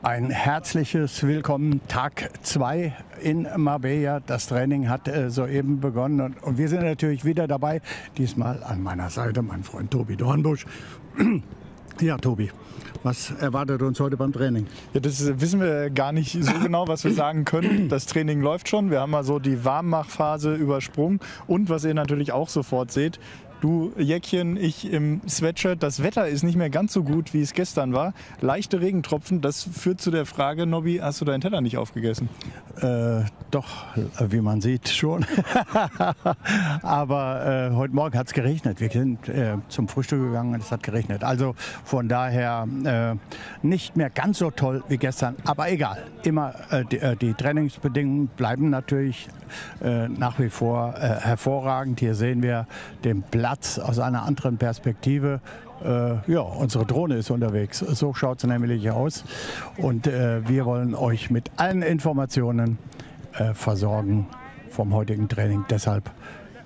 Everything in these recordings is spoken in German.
Ein herzliches Willkommen, Tag 2 in Marbella. Das Training hat äh, soeben begonnen und, und, wir sind natürlich wieder dabei. Diesmal an meiner Seite mein Freund Tobi Dornbusch. ja, Tobi, was erwartet uns heute beim Training? Ja, das wissen wir gar nicht so genau, was wir sagen können. Das Training läuft schon. Wir haben mal so die Warmmachphase übersprungen. Und was ihr natürlich auch sofort seht, Du Jäckchen, ich im Sweatshirt. Das Wetter ist nicht mehr ganz so gut, wie es gestern war. Leichte Regentropfen, das führt zu der Frage, Nobby, hast du deinen Teller nicht aufgegessen? Äh, doch, wie man sieht, schon. Aber äh, heute Morgen hat es geregnet. Wir sind äh, zum Frühstück gegangen und es hat geregnet. Also von daher äh, nicht mehr ganz so toll wie gestern. Aber egal, immer äh, die, äh, die, Trainingsbedingungen bleiben natürlich nach wie vor hervorragend. Hier sehen wir den Platz Platz aus einer anderen Perspektive. Äh, ja, unsere Drohne ist unterwegs. So schaut es nämlich aus. Und äh, wir wollen euch mit allen Informationen äh, versorgen vom heutigen Training. Deshalb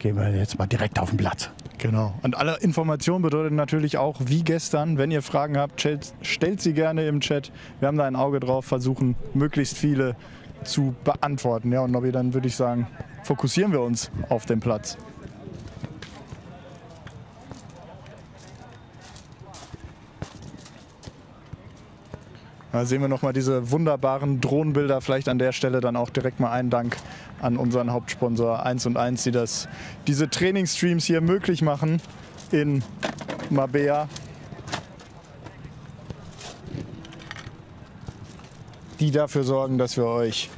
gehen wir jetzt mal direkt auf den Platz. Genau. Und alle Informationen bedeutet natürlich auch, wie gestern, wenn ihr Fragen habt, stellt, stellt sie gerne im Chat. Wir haben da ein Auge drauf, versuchen möglichst viele zu beantworten. Ja, und Nobby, dann würde ich sagen, fokussieren wir uns auf den Platz. Da sehen wir nochmal diese wunderbaren Drohnenbilder. Vielleicht an der Stelle dann auch direkt mal einen Dank an unseren Hauptsponsor 1 und 1, die das, diese Trainingsstreams hier möglich machen in Mabea. Die dafür sorgen, dass wir euch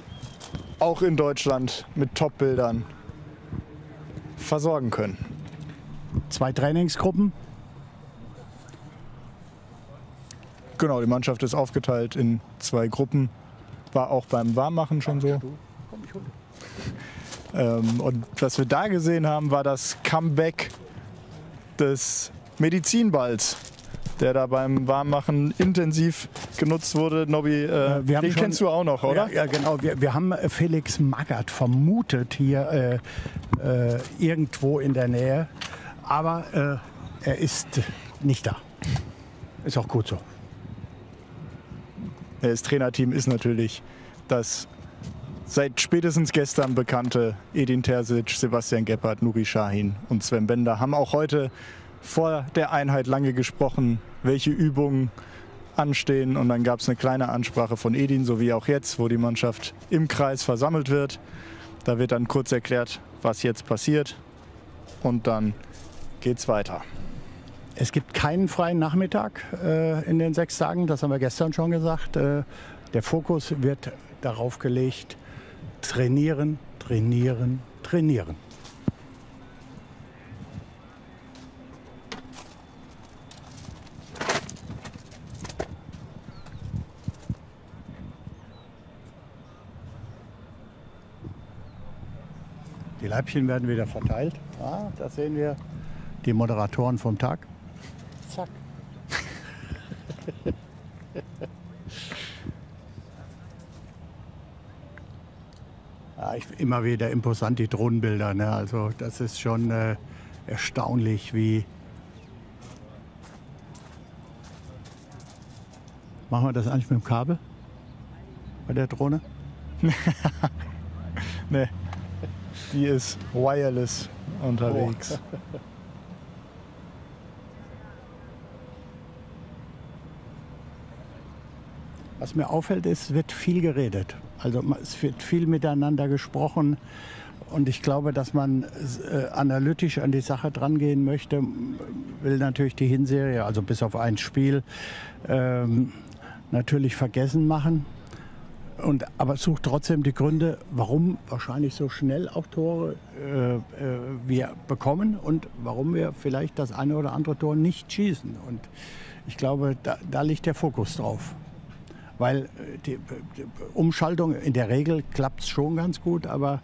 auch in Deutschland mit Top-Bildern versorgen können. Zwei Trainingsgruppen, Genau, die Mannschaft ist aufgeteilt in zwei Gruppen. War auch beim Warmmachen schon so. Ähm, und was wir da gesehen haben, war das Comeback des Medizinballs, der da beim Warmmachen intensiv genutzt wurde. Nobby, äh, den schon, kennst du auch noch, oder? Ja, ja genau. Wir, wir, haben Felix Magath vermutet hier äh, äh, irgendwo in der Nähe. Aber äh, er ist nicht da. Ist auch gut so. Das Trainerteam ist natürlich das seit spätestens gestern bekannte Edin Terzic, Sebastian Gebhardt, Nuri Shahin und Sven Bender haben auch heute vor der Einheit lange gesprochen, welche Übungen anstehen. Und dann gab es eine kleine Ansprache von Edin, so wie auch jetzt, wo die Mannschaft im Kreis versammelt wird. Da wird dann kurz erklärt, was jetzt passiert. Und dann geht's weiter. Es gibt keinen freien Nachmittag äh, in den sechs Tagen, das haben wir gestern schon gesagt. Äh, der Fokus wird darauf gelegt, trainieren, trainieren, trainieren. Die Leibchen werden wieder verteilt. Ah, das sehen wir die Moderatoren vom Tag. Ja, ich, immer wieder imposant die Drohnenbilder. Ne? Also das ist schon äh, erstaunlich, wie. Machen wir das eigentlich mit dem Kabel bei der Drohne? ne, die ist wireless unterwegs. Oh. Was mir auffällt, ist, wird viel geredet. Also es wird viel miteinander gesprochen. Und ich glaube, dass man äh, analytisch an die Sache drangehen möchte, will natürlich die Hinserie, also bis auf ein Spiel, ähm, natürlich vergessen machen. Und, aber sucht trotzdem die Gründe, warum wahrscheinlich so schnell auch Tore äh, äh, wir bekommen und warum wir vielleicht das eine oder andere Tor nicht schießen. Und ich glaube, da, da liegt der Fokus drauf weil äh, die, die Umschaltung in der Regel klappt es schon ganz gut, aber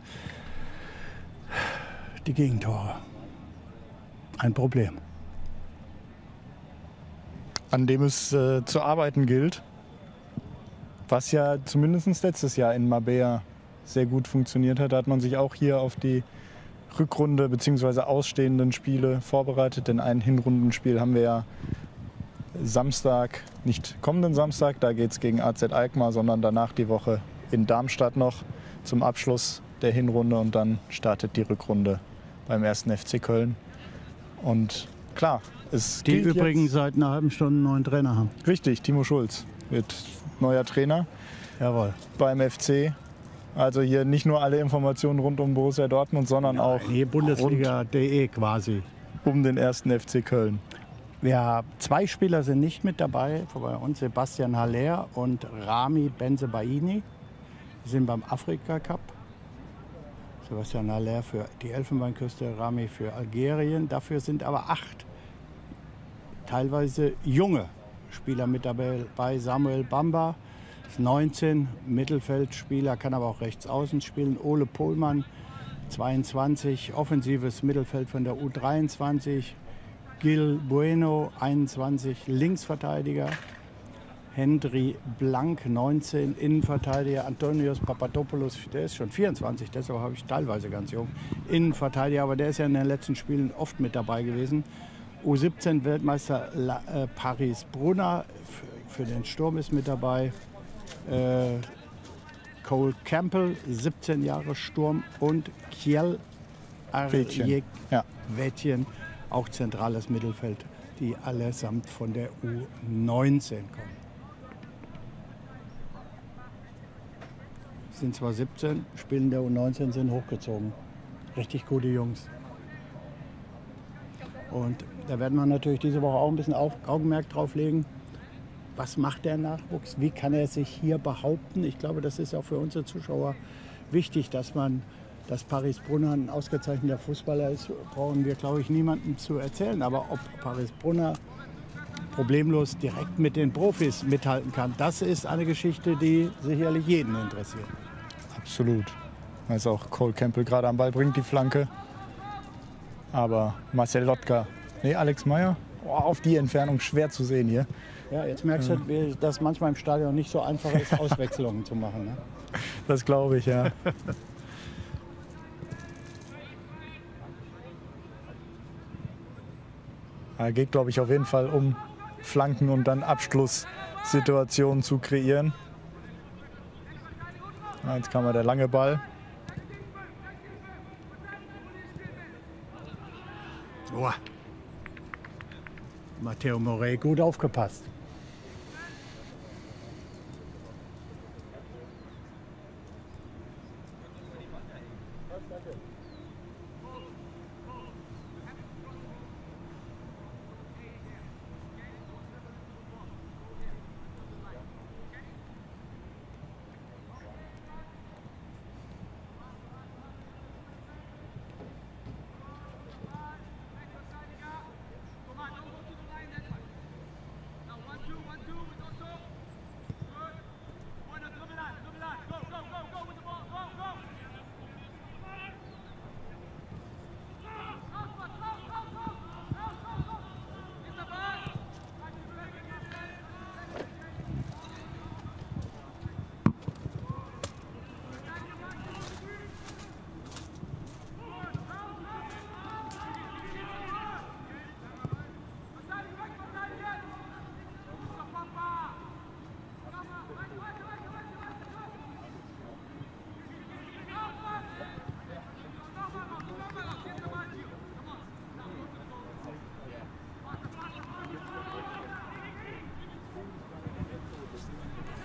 die Gegentore, ein Problem. An dem es äh, zu arbeiten gilt, was ja zumindest letztes Jahr in Mabea sehr gut funktioniert hat. Da hat man sich auch hier auf die Rückrunde bzw. ausstehenden Spiele vorbereitet, denn ein Hinrundenspiel haben wir ja Samstag nicht kommenden Samstag, da geht es gegen AZ Alkmaar, sondern danach die Woche in Darmstadt noch zum Abschluss der Hinrunde und dann startet die Rückrunde beim ersten FC Köln. Und klar, es Die übrigens seit einer halben Stunde einen neuen Trainer haben. Richtig, Timo Schulz wird neuer Trainer Jawohl. beim FC. Also hier nicht nur alle Informationen rund um Borussia Dortmund, sondern auch Hier Bundesliga.de quasi. um den ersten FC Köln. Wir, zwei Spieler sind nicht mit dabei, bei uns Sebastian Haller und Rami Benzebaini. Die sind beim Afrika Cup. Sebastian Haller für die Elfenbeinküste, Rami für Algerien. Dafür sind aber acht teilweise junge Spieler mit dabei. Samuel Bamba ist 19, Mittelfeldspieler, kann aber auch rechts außen spielen. Ole Pohlmann, 22, offensives Mittelfeld von der U23. Gil Bueno, 21, Linksverteidiger. Hendry Blank, 19, Innenverteidiger. Antonios Papadopoulos, der ist schon 24, deshalb habe ich teilweise ganz jung. Innenverteidiger, aber der ist ja in den letzten Spielen oft mit dabei gewesen. U17 Weltmeister La, äh, Paris Brunner für, den Sturm ist mit dabei. Äh, Cole Campbell, 17 Jahre Sturm und Kiel Wätjen. Ja. Auch zentrales Mittelfeld, die allesamt von der U19 kommen. Sind zwar 17, spielen der U19, sind hochgezogen. Richtig gute Jungs. Und da werden wir natürlich diese Woche auch ein bisschen Augenmerk drauf legen. Was macht der Nachwuchs? Wie kann er sich hier behaupten? Ich glaube, das ist auch für unsere Zuschauer wichtig, dass man, dass Paris Brunner ein ausgezeichneter Fußballer ist, brauchen wir, glaube ich, niemandem zu erzählen. Aber ob Paris Brunner problemlos direkt mit den Profis mithalten kann, das ist eine Geschichte, die sicherlich jeden interessiert. Absolut. Ist auch Cole Campbell gerade am Ball, bringt die Flanke. Aber Marcel Lotka, nee, Alex Meyer, oh, auf die Entfernung schwer zu sehen hier. Ja, jetzt merkst du, wie- dass manchmal im Stadion nicht so einfach ist, Auswechslungen zu machen. Ne? Das glaube ich, ja. Ja, geht, glaube ich, auf jeden Fall um Flanken und dann Abschlusssituationen zu kreieren. Ja, Jetzt kam mal der lange Ball. Boah. Matteo Morey, gut aufgepasst.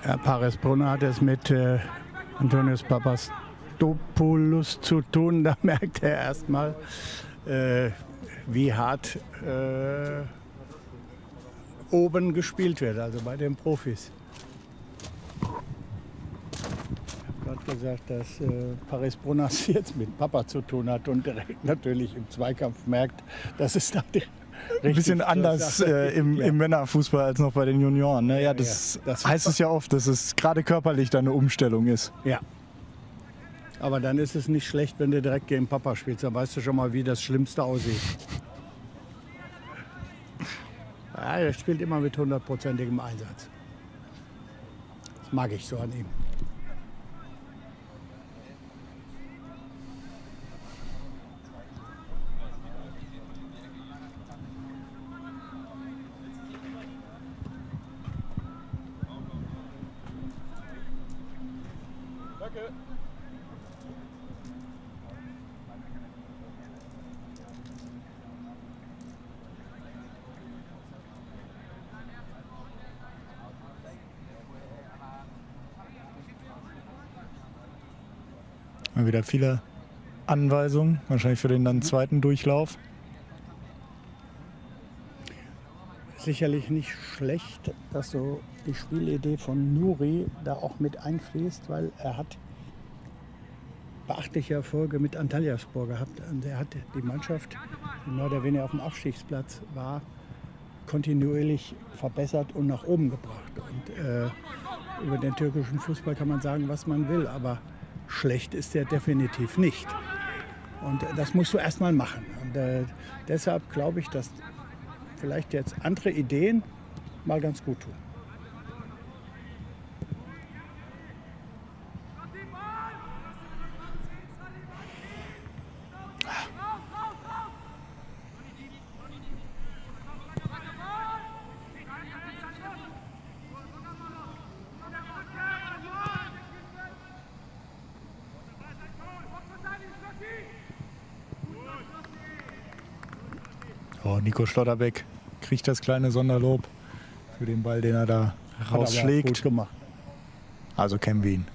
Ja, Paris Brunner hat es mit äh, Antonius Papastopoulos zu tun. Da merkt er erstmal, äh, wie hart äh, oben gespielt wird, also bei den Profis. Ich habe gerade gesagt, dass äh, Paris Brunner es jetzt mit Papa zu tun hat und direkt natürlich im Zweikampf merkt, dass es da die- Ein bisschen richtig anders äh, im, geht. im Männerfußball als noch bei den Junioren. Ne? Ja, Ja, das, ja. Das- heißt es ja oft, dass es gerade körperlich dann eine Umstellung ist. Ja. Aber dann ist es nicht schlecht, wenn du direkt gegen Papa spielst. Dann weißt du schon mal, wie das Schlimmste aussieht. Ja, er spielt immer mit hundertprozentigem Einsatz. Das mag ich so an ihm. Wieder viele Anweisungen, wahrscheinlich für den dann zweiten Durchlauf. Sicherlich nicht schlecht, dass so die Spielidee von Nuri da auch mit einfließt, weil er hat beachtliche Erfolge mit Antalyaspor gehabt. Und er hat die Mannschaft, die mehr oder weniger auf dem Abstiegsplatz war, kontinuierlich verbessert und nach oben gebracht. Und äh, über den türkischen Fußball kann man sagen, was man will, aber schlecht ist er definitiv nicht. Und das musst du erst mal machen. Und äh, deshalb glaube ich, dass vielleicht jetzt andere Ideen mal ganz gut tun. Oh, Nico Schlotterbeck kriegt das kleine Sonderlob für den Ball, den er da rausschlägt. Gut gemacht. Also kennen wir ihn.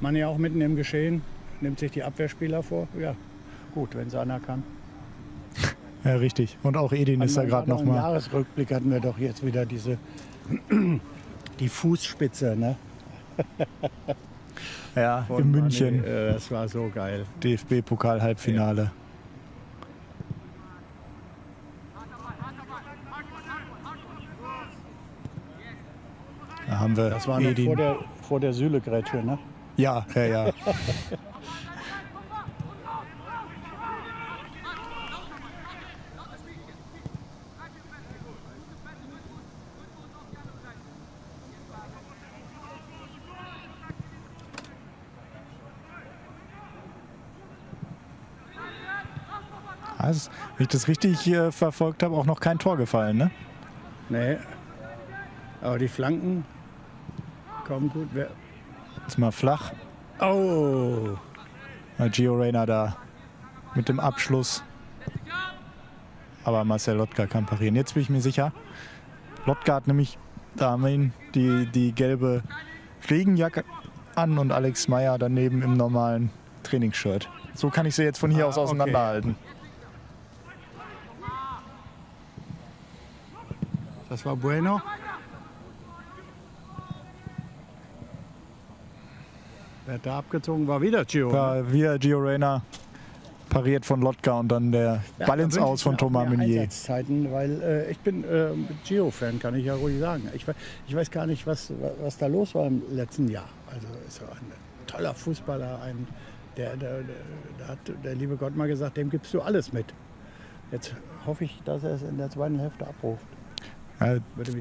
Man ja auch mitten im Geschehen, nimmt sich die Abwehrspieler vor. Ja, gut, wenn es einer kann. Ja, richtig. Und auch Edin ist da gerade noch Im mal. Jahresrückblick hatten wir doch jetzt wieder diese die Fußspitze, ne? Ja, Von in München. Mani. Äh, Das war so geil. DFB-Pokal-Halbfinale. Da haben wir Das war noch Edin. vor der, vor der Süle-Grätsche, ne? Ja, ja, ja. Also, wenn ich das richtig äh, verfolgt habe, auch noch kein Tor gefallen, ne? Nee. Aber die Flanken kommen gut. Wer- Jetzt mal flach. Oh! Gio Reyna da mit dem Abschluss. Aber Marcel Lotka kann parieren. Jetzt bin ich mir sicher. Lotka hat nämlich, da haben wir ihn, die, die gelbe Regenjacke an und Alex Meyer daneben im normalen Trainingsshirt. So kann ich sie jetzt von hier Ah, aus okay. Das war Bueno. Wer hat da abgezogen? War wieder Gio. ne? War wieder Gio Reyna pariert von Lotka und dann der Ja, Ball ins Aus von Thomas Meunier. Einsatzzeiten, weil äh, ich bin äh, Gio-Fan, kann ich ja ruhig sagen. Ich, ich weiß gar nicht, was, was da los war im letzten Jahr. Also ist er ein toller Fußballer, ein, der, der, der hat der liebe Gott mal gesagt, dem gibst du alles mit. Jetzt hoffe ich, dass er es in der zweiten Hälfte abruft. Ja,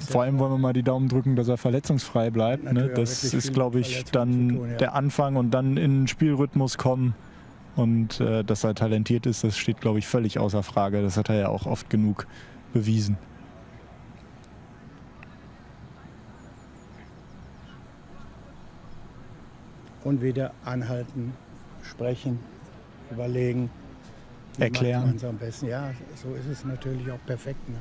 vor allem wollen wir mal die Daumen drücken, dass er verletzungsfrei bleibt. Ne? Das ist, glaube ich, dann tun, ja. der Anfang und dann in den Spielrhythmus kommen. Und äh, dass er talentiert ist, das steht, glaube ich, völlig außer Frage. Das hat er ja auch oft genug bewiesen. Und wieder anhalten, sprechen, überlegen. Erklären. am besten. Ja, so ist es natürlich auch perfekt. Ne?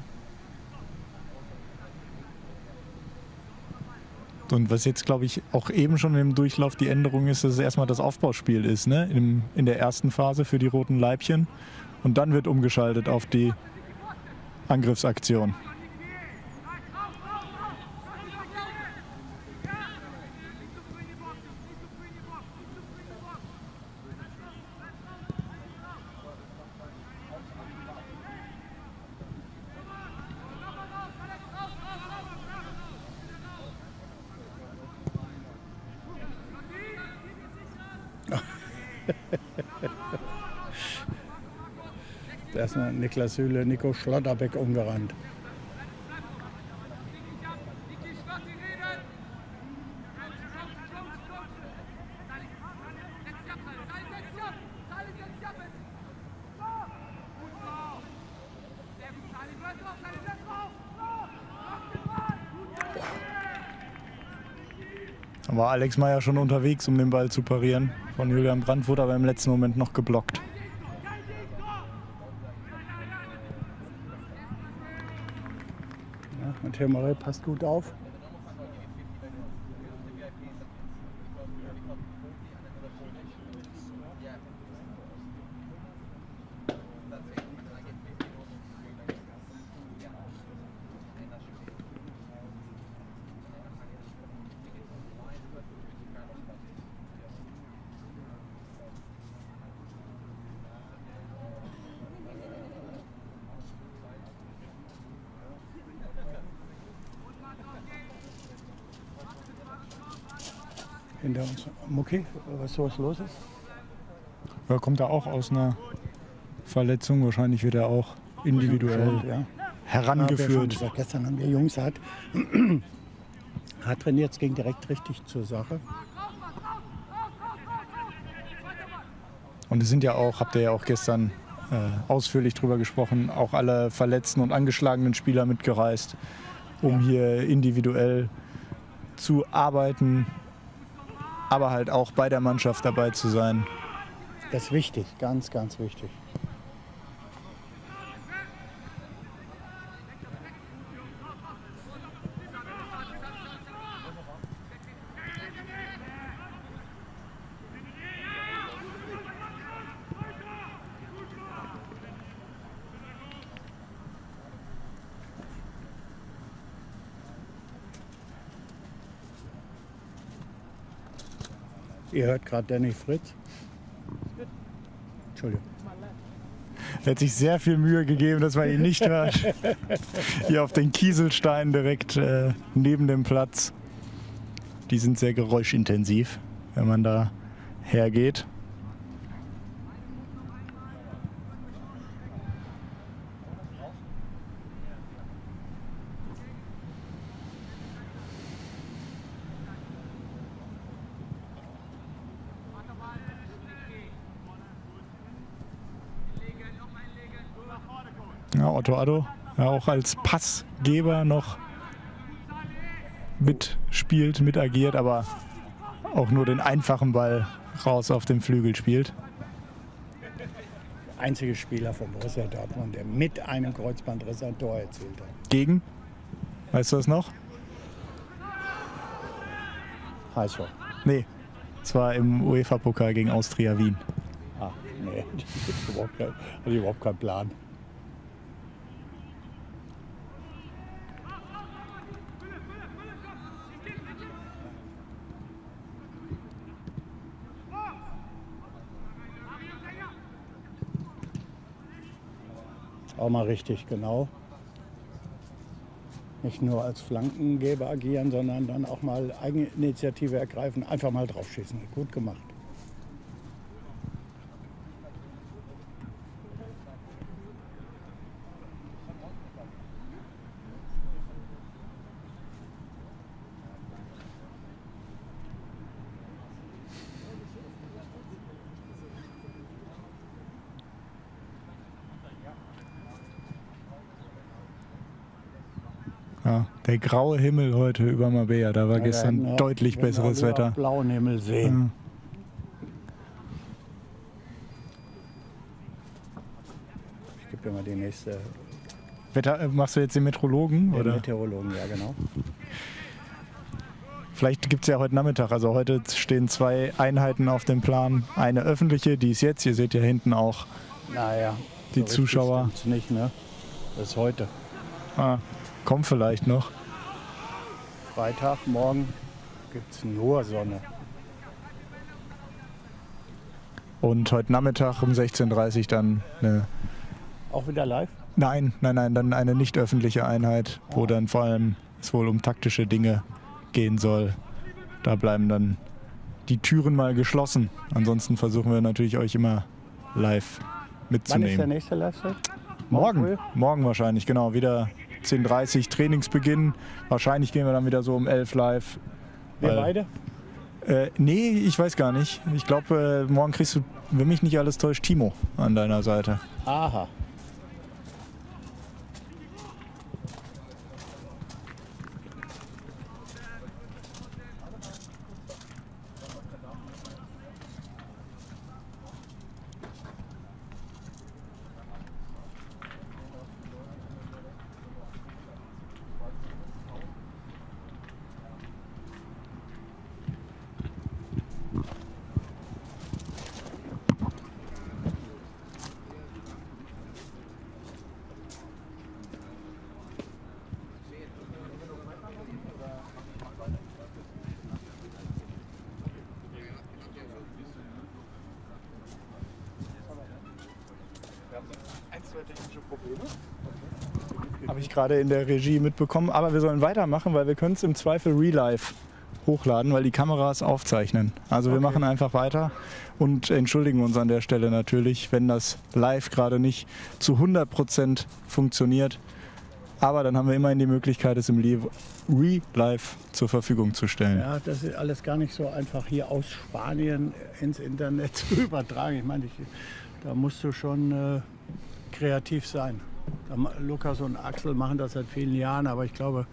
Und was jetzt, glaube ich, auch eben schon im Durchlauf die Änderung ist, dass es erstmal das Aufbauspiel ist, ne? Im, in der ersten Phase für die roten Leibchen. Und dann wird umgeschaltet auf die Angriffsaktion. Glasner, Niklas Hüle, Nico Schlotterbeck umgerannt. war Alex Meyer schon unterwegs, um den Ball zu parieren von Julian Brandt, wurde aber im letzten Moment noch geblockt. Morel passt gut auf. hinter uns. Mucki, was sowas los ist? Ja, kommt er auch aus einer Verletzung. Wahrscheinlich wird er auch individuell Schon, ja. herangeführt. Ja, gestern haben wir Jungs hat, hat trainiert, es ging direkt richtig zur Sache. Und es sind ja auch, habt ihr ja auch gestern äh, ausführlich drüber gesprochen, auch alle verletzten und angeschlagenen Spieler mitgereist, um hier individuell zu arbeiten, aber halt auch bei der Mannschaft dabei zu sein. Das ist wichtig, ganz, ganz wichtig. Ihr hört gerade Danny Fritz. Entschuldigung. Er hat sich sehr viel Mühe gegeben, dass man ihn nicht hört. Hier auf den Kieselsteinen direkt äh, neben dem Platz. Die sind sehr geräuschintensiv, wenn man da hergeht. Ja, Otto Addo, ja, auch als Passgeber noch mitspielt, mitagiert, aber auch nur den einfachen Ball raus auf den Flügel spielt. Einzige Spieler von Borussia Dortmund, der mit einem Kreuzbandriss ein Tor erzielt hat. Gegen? Weißt du das noch? HSV. Nee, es war im UEFA-Pokal gegen Austria Wien. Ah, nee, ich hatte ich überhaupt keinen Plan. Auch mal richtig genau. Nicht nur als Flankengeber agieren, sondern dann auch mal Eigeninitiative ergreifen, einfach mal draufschießen. Gut gemacht. Ja, der graue Himmel heute über Marbella, da war Ja, gestern wir deutlich besseres Wetter. Blauen Himmel sehen. Ich gebe dir mal die nächste Wetter, äh, machst du jetzt den Metrologen? den Oder? Meteorologen, ja genau. Vielleicht gibt es ja heute Nachmittag. Also heute stehen zwei Einheiten auf dem Plan. Eine öffentliche, die ist jetzt. Ihr seht ja hinten auch. Naja. Die richtig Zuschauer. nicht, ne? Das ist heute. Ah, kommt vielleicht noch. Freitag, morgen gibt es nur Sonne. Und heute Nachmittag um 16.30 Uhr dann eine. Auch wieder live? Nein, nein, nein, dann eine nicht öffentliche Einheit, wo dann vor allem es wohl um taktische Dinge gehen soll. Da bleiben dann die Türen mal geschlossen. Ansonsten versuchen wir natürlich euch immer live Wann ist der mitzunehmen. nächste Live-Set? Morgen, morgen wahrscheinlich, genau. Wieder 10.30 Uhr Trainingsbeginn. Wahrscheinlich gehen wir dann wieder so um 11 live. Wir Weil- beide? Äh, nee, ich weiß gar nicht. Ich glaube, äh, morgen kriegst du, wenn mich nicht alles täuscht, Timo an deiner Seite. Aha. Habe ich gerade in der Regie mitbekommen. Aber wir sollen weitermachen, weil wir können es im Zweifel real life hochladen, weil die Kameras aufzeichnen. Also wir Okay. machen einfach weiter und entschuldigen uns an der Stelle natürlich, wenn das live gerade nicht zu 100% funktioniert. Aber dann haben wir immerhin die Möglichkeit, es im Life zur Verfügung zu stellen. Ja, das ist alles gar nicht so einfach hier aus Spanien ins Internet zu übertragen. Ich meine, ich, da musst du schon äh, kreativ sein. Lukas und Axel machen das seit vielen Jahren, aber ich glaube,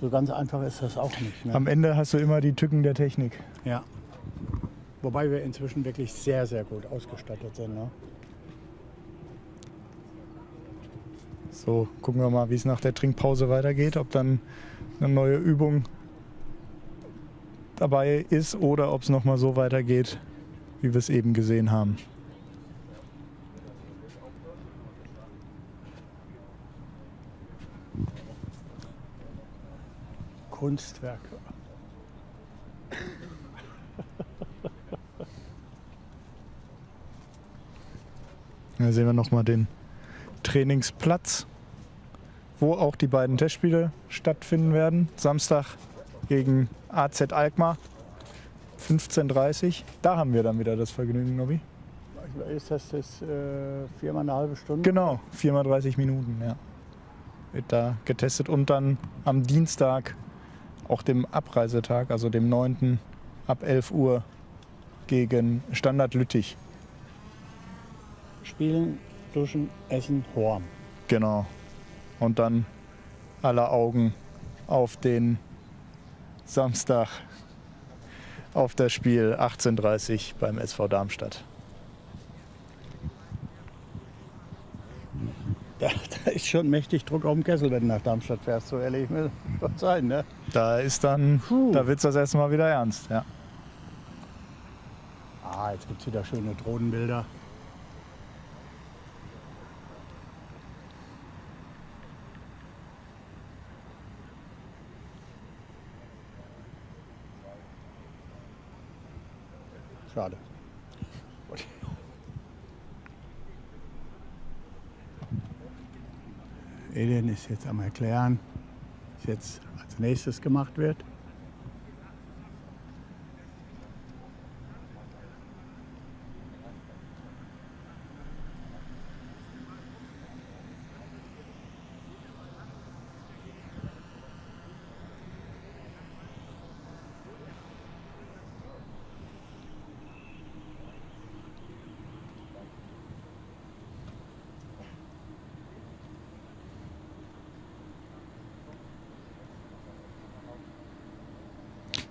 so ganz einfach ist das auch nicht. Ne? Am Ende hast du immer die Tücken der Technik. Ja. Wobei wir inzwischen wirklich sehr, sehr gut ausgestattet sind. Ne? So, gucken wir mal, wie es nach der Trinkpause weitergeht, ob dann eine neue Übung dabei ist oder ob es nochmal so weitergeht, wie wir es eben gesehen haben. Kunstwerke. Da sehen wir nochmal den Trainingsplatz, wo auch die beiden Testspiele stattfinden werden. Samstag gegen AZ Alkmaar, 15.30 Uhr. Da haben wir dann wieder das Vergnügen, Nobby. Ist das das äh, viermal eine halbe Stunde? Genau, 4 mal 30 Minuten, ja. Wird da getestet und dann am Dienstag, auch dem Abreisetag, also dem 9. ab 11 Uhr gegen Standard Lüttich. Spielen, duschen, essen, Horn. Genau. Und dann alle Augen auf den Samstag, auf das Spiel 18.30 Uhr beim SV Darmstadt. Da, da ist schon mächtig Druck auf dem Kessel, wenn du nach Darmstadt fährst, so ehrlich muss das sein. Ne? Da ist dann, Puh. da wird es das erste Mal wieder ernst. Ja. Ah, jetzt gibt es wieder schöne Drohnenbilder. Schade. Eden ist jetzt am Erklären, was jetzt als nächstes gemacht wird.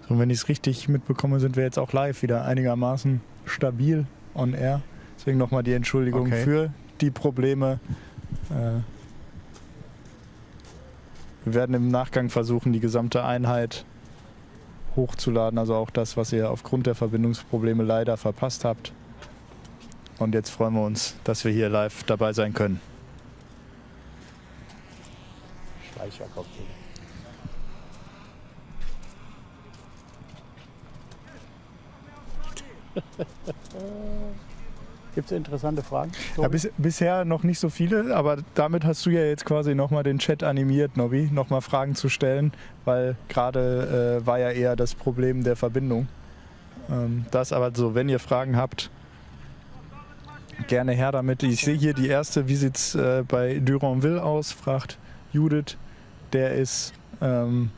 Und wenn ich es richtig mitbekomme, sind wir jetzt auch live wieder einigermaßen stabil on air. Deswegen nochmal die Entschuldigung Okay. für die Probleme. Äh, wir werden im Nachgang versuchen, die gesamte Einheit hochzuladen. Also auch das, was ihr aufgrund der Verbindungsprobleme leider verpasst habt. Und jetzt freuen wir uns, dass wir hier live dabei sein können. Speichercocktail. Gibt es interessante Fragen? Ja, bis, bisher noch nicht so viele, aber damit hast du ja jetzt quasi nochmal den Chat animiert, Nobby, nochmal Fragen zu stellen, weil gerade äh, war ja eher das Problem der Verbindung. Ähm, das aber so, wenn ihr Fragen habt, gerne her damit. Ich sehe hier die erste, wie sieht es äh, bei Duranville aus, fragt Judith. Der ist ähm,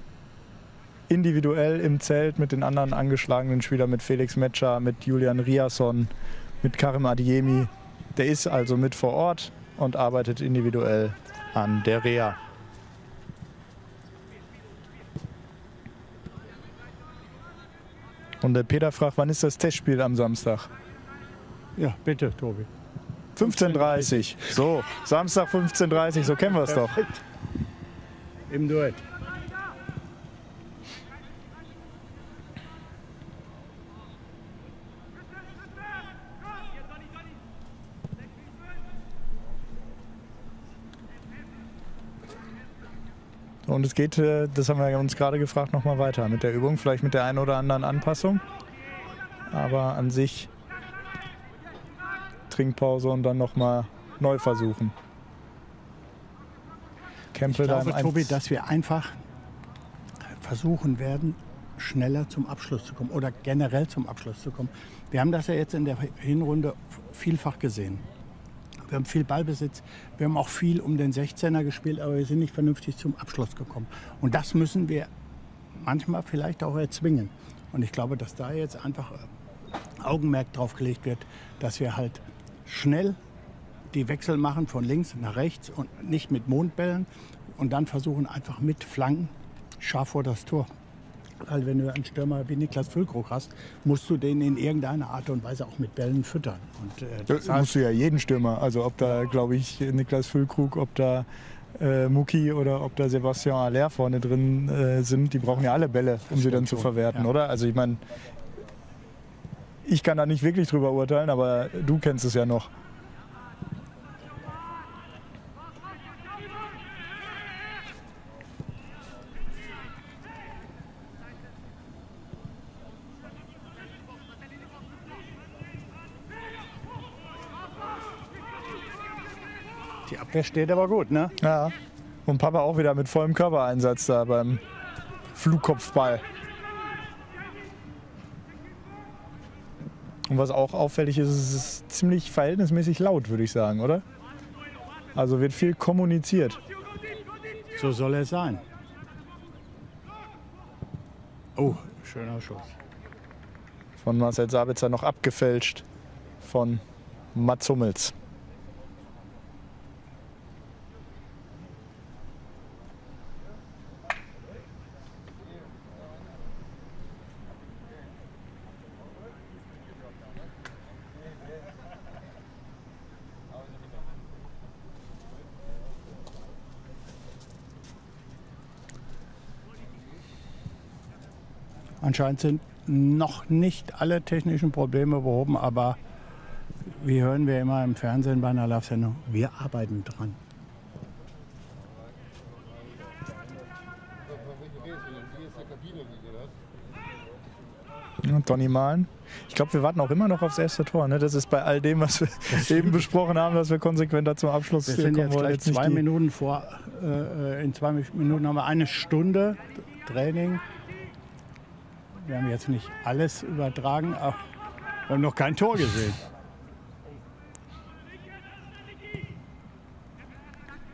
individuell im Zelt mit den anderen angeschlagenen Spielern, mit Felix Metscher, mit Julian Riasson, mit Karim Adiemi. Der ist also mit vor Ort und arbeitet individuell an der Reha. Und der Peter fragt, wann ist das Testspiel am Samstag? Ja, bitte, Tobi. 15.30 So, Samstag 15.30 so kennen wir es doch. Im Duett. Und es geht, äh, das haben wir uns gerade gefragt, nochmal weiter mit der Übung, vielleicht mit der einen oder anderen Anpassung. Aber an sich Trinkpause und dann nochmal neu versuchen. Campbell ich glaube, Tobi, dass wir einfach versuchen werden, schneller zum Abschluss zu kommen oder generell zum Abschluss zu kommen. Wir haben das ja jetzt in der Hinrunde vielfach gesehen. Wir haben viel Ballbesitz, wir haben auch viel um den 16er gespielt, aber wir sind nicht vernünftig zum Abschluss gekommen. Und das müssen wir manchmal vielleicht auch erzwingen. Und ich glaube, dass da jetzt einfach äh, Augenmerk drauf gelegt wird, dass wir halt schnell die Wechsel machen von links nach rechts und nicht mit Mondbällen und dann versuchen einfach mit Flanken scharf vor das Tor. Weil wenn du einen Stürmer wie Niklas Füllkrug hast, musst du den in irgendeiner Art und Weise auch mit Bällen füttern. Und, äh, Das deshalb- musst du ja jeden Stürmer, also ob da, glaube ich, Niklas Füllkrug, ob da äh, Muki oder ob da Sebastian Aller vorne drin äh, sind, die brauchen ja alle Bälle, um sie dann zu verwerten, ja. oder? Also ich meine, ich kann da nicht wirklich drüber urteilen, aber du kennst es ja noch. Abwehr steht aber gut, ne? Ja. Und Papa auch wieder mit vollem Körpereinsatz da beim Flugkopfball. Und was auch auffällig ist, es ist ziemlich verhältnismäßig laut, würde ich sagen, oder? Also wird viel kommuniziert. So soll es sein. Oh, schöner Schuss. Von Marcel Sabitzer noch abgefälscht von Mats Hummels. Anscheinend sind noch nicht alle technischen Probleme behoben, aber wie hören wir immer im Fernsehen bei einer Live-Sendung, wir arbeiten dran. Donny Malen. Ich glaube, wir warten auch immer noch aufs erste Tor. Ne? Das ist bei all dem, was wir eben besprochen haben, dass wir konsequenter zum Abschluss Wir sind kommen jetzt wollen. gleich zwei Minuten vor, äh, in zwei Minuten haben wir eine Stunde Training. Wir haben jetzt nicht alles übertragen, aber wir haben noch kein Tor gesehen.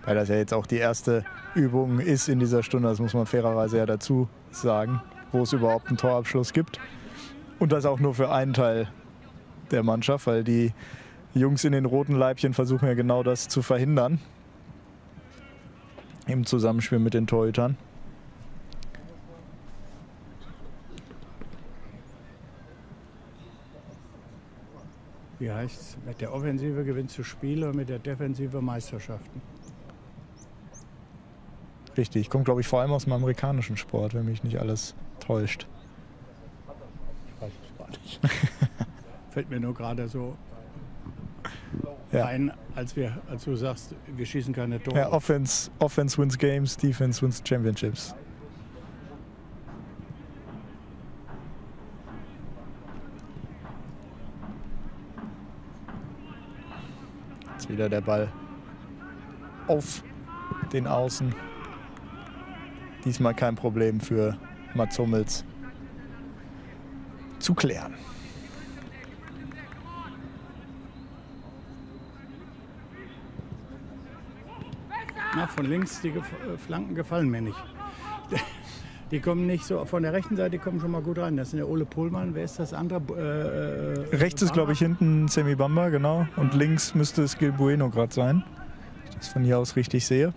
Weil das ja jetzt auch die erste Übung ist in dieser Stunde, das muss man fairerweise ja dazu sagen, wo es überhaupt einen Torabschluss gibt. Und das auch nur für einen Teil der Mannschaft, weil die Jungs in den roten Leibchen versuchen ja genau das zu verhindern. Im Zusammenspiel mit den Torhütern. Wie heißt es? Mit der Offensive gewinnst du Spiele und mit der Defensive Meisterschaften. Richtig, kommt glaube ich vor allem aus dem amerikanischen Sport, wenn mich nicht alles täuscht. Ich weiß es gar nicht. Fällt mir nur gerade so Ja. ein, als, wir, als du sagst, wir schießen keine Tore. Ja, Offense, Offense wins Games, Defense wins Championships. Jetzt wieder der Ball auf den Außen. Diesmal kein Problem für Mats Hummels zu klären. Na, von links, die äh, Flanken gefallen mir nicht. Die kommen nicht so, von der rechten Seite die kommen schon mal gut rein. Das sind der Ole Pohlmann, wer ist das andere? Äh, äh, Rechts ist, glaube ich, hinten Semi Bamba, genau. Und links müsste es Gil Bueno gerade sein. Wenn ich das von hier aus richtig sehe.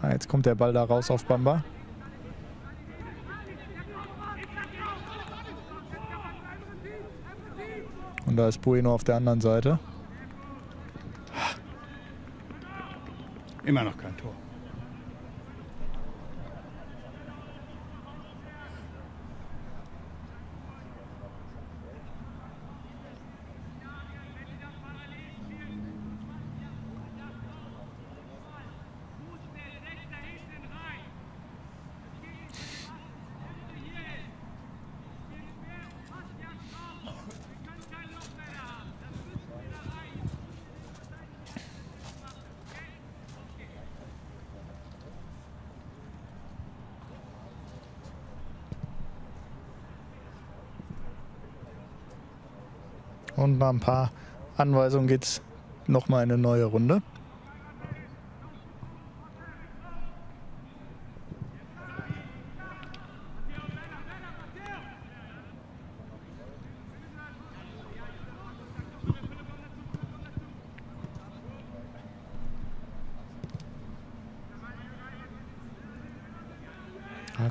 Ah, jetzt kommt der Ball da raus auf Bamba. Und da ist Bueno auf der anderen Seite. Immer noch kein Tor. Und ein paar Anweisungen geht es nochmal in eine neue Runde.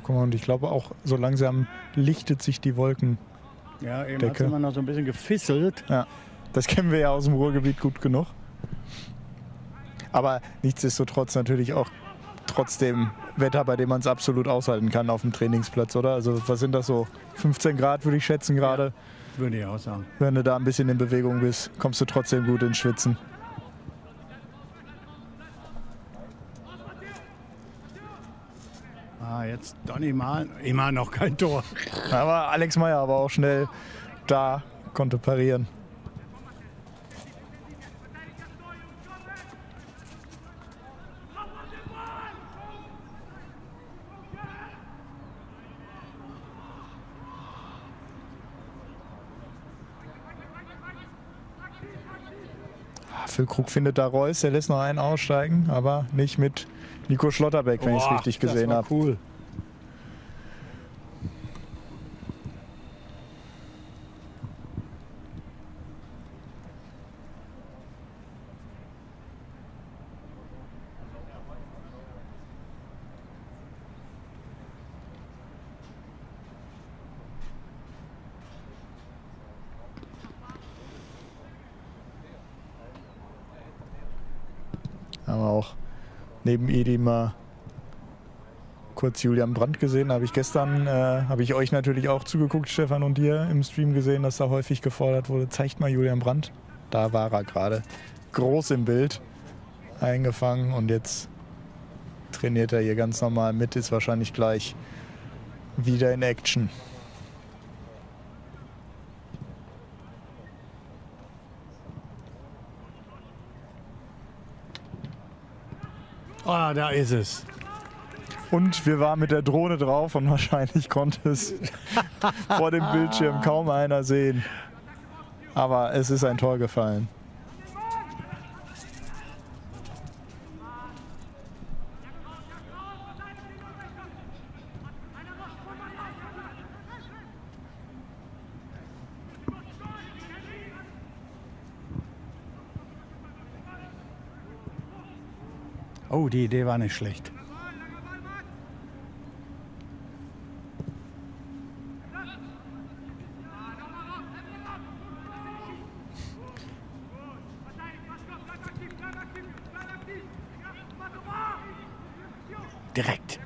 Mal, und ich glaube auch so langsam lichtet sich die Wolken. Ja, eben Decke. hat immer noch so ein bisschen gefisselt. Ja, das kennen wir ja aus dem Ruhrgebiet gut genug. Aber nichtsdestotrotz natürlich auch trotzdem Wetter, bei dem man es absolut aushalten kann auf dem Trainingsplatz, oder? Also was sind das so? 15 Grad würde ich schätzen gerade. Würde ich auch sagen. Wenn du da ein bisschen in Bewegung bist, kommst du trotzdem gut ins Schwitzen. Jetzt Donny Mal. Immer noch kein Tor. Aber Alex Meyer war auch schnell da, konnte parieren. Ah, Füllkrug findet da Reus, der lässt noch einen aussteigen, aber nicht mit Nico Schlotterbeck, wenn ich es richtig gesehen habe. cool. Haben wir auch neben Edi mal kurz Julian Brandt gesehen. Habe ich gestern, äh, habe ich euch natürlich auch zugeguckt, Stefan und dir im Stream gesehen, dass da häufig gefordert wurde, zeigt mal Julian Brandt. Da war er gerade groß im Bild eingefangen und jetzt trainiert er hier ganz normal mit, ist wahrscheinlich gleich wieder in Action. Ah, da ist es. Und wir waren mit der Drohne drauf und wahrscheinlich konnte es vor dem Bildschirm kaum einer sehen. Aber es ist ein Tor gefallen. Idee war nicht schlecht. Direkt.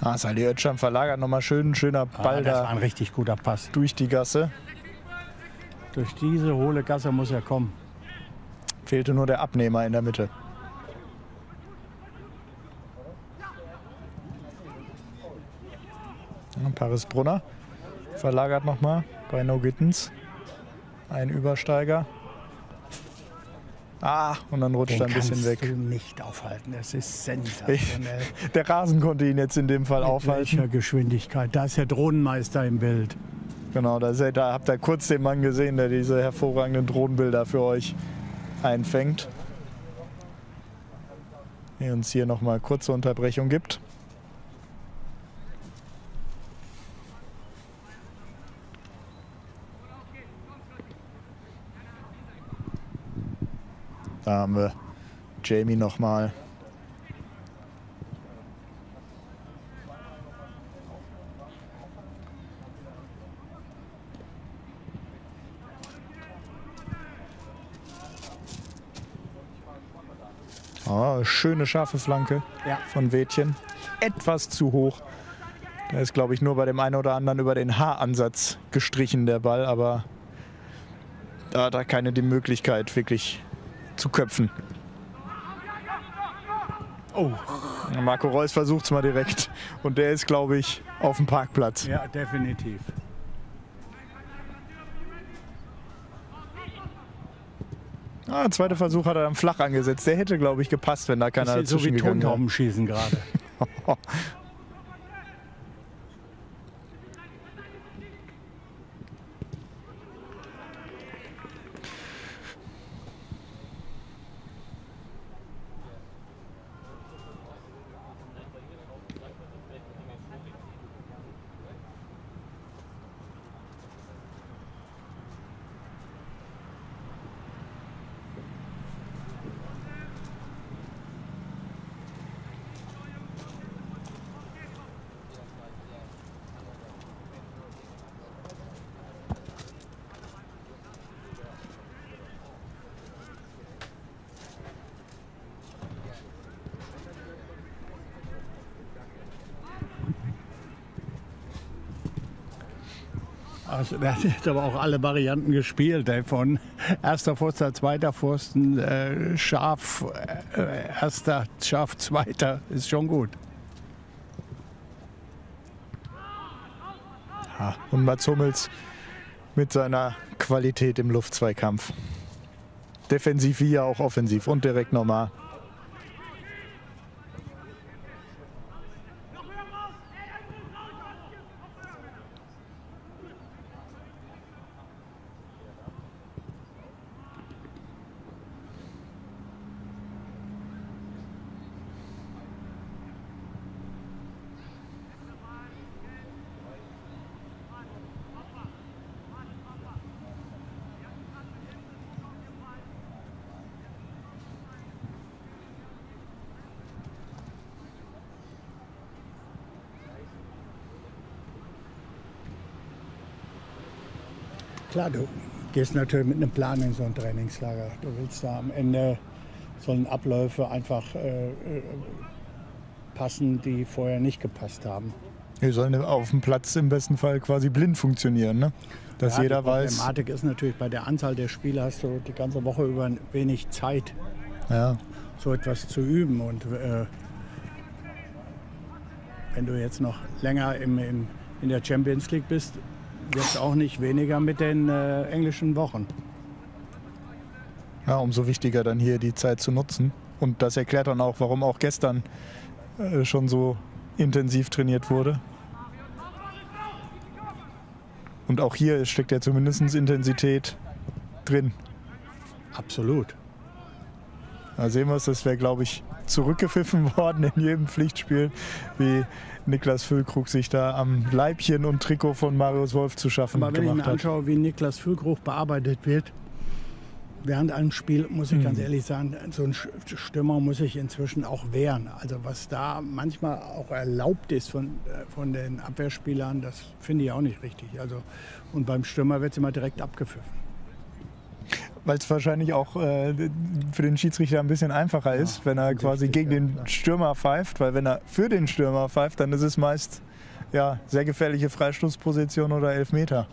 Ah, Sali Özcan verlagert nochmal schön, schöner Ah, Ball das war da ein richtig guter Pass. durch die Gasse. Durch diese hohle Gasse muss er kommen. Fehlte nur der Abnehmer in der Mitte. Paris Brunner verlagert nochmal bei No Gittens. Ein Übersteiger. Ah, und dann rutscht er ein bisschen weg. du nicht aufhalten. Es ist sensationell. Der Rasen konnte ihn jetzt in dem Fall Mit aufhalten. welcher Geschwindigkeit? Da ist der Drohnenmeister im Bild. Genau, da, seht, da habt ihr kurz den Mann gesehen, der diese hervorragenden Drohnenbilder für euch einfängt. Der uns hier nochmal kurze Unterbrechung gibt. Da haben wir Jamie nochmal. Oh, schöne scharfe Flanke Ja. von Wädchen. Etwas zu hoch. Der ist, glaube ich, nur bei dem einen oder anderen über den Haaransatz gestrichen, der Ball, aber da hat er keine die Möglichkeit, wirklich zu köpfen. Oh, Marco Reus versucht es mal direkt und der ist, glaube ich, auf dem Parkplatz. ja, definitiv. Ah, zweiter Versuch hat er dann flach angesetzt. Der hätte, glaube ich, gepasst, wenn da keiner ist so wie dazwischen gegangen wäre. Schießen gerade. Also, der hat jetzt aber auch alle Varianten gespielt, ey, von erster Pfosten, zweiter Pfosten, äh, scharf, äh, erster, scharf, zweiter, ist schon gut. Ja, und Mats Hummels mit seiner Qualität im Luftzweikampf. Defensiv wie auch offensiv und direkt normal. Klar, du gehst natürlich mit einem Plan in so ein Trainingslager. Du willst da am Ende sollen Abläufe einfach äh, äh, passen, die vorher nicht gepasst haben. Wir sollen auf dem Platz im besten Fall quasi blind funktionieren, ne? dass ja, jeder die weiß. Problematik ist natürlich, bei der Anzahl der Spiele hast du die ganze Woche über wenig Zeit, Ja, so etwas zu üben. Und äh, wenn du jetzt noch länger im, im, in der Champions League bist, es auch nicht weniger mit den äh, englischen Wochen. ja, umso wichtiger dann hier die Zeit zu nutzen. Und das erklärt dann auch, warum auch gestern äh, schon so intensiv trainiert wurde. Und auch hier steckt ja zumindest Intensität drin. Absolut. Da sehen wir es, das wäre, glaube ich, zurückgepfiffen worden in jedem Pflichtspiel, wie Niklas Füllkrug sich da am Leibchen und Trikot von Marius Wolf zu schaffen Aber wenn ich mir hat. anschaue, wie Niklas Füllkrug bearbeitet wird, während einem Spiel, muss ich ganz ehrlich sagen, so ein Stürmer muss sich inzwischen auch wehren. Also was da manchmal auch erlaubt ist von, äh, von den Abwehrspielern, das finde ich auch nicht richtig. Also, und beim Stürmer wird es immer direkt abgepfiffen. Weil es wahrscheinlich auch äh, für den Schiedsrichter ein bisschen einfacher ist, wenn er quasi offensichtlich, gegen ja, den klar. Stürmer pfeift. Weil wenn er für den Stürmer pfeift, dann ist es meist ja, sehr gefährliche Freistoßposition oder Elfmeter.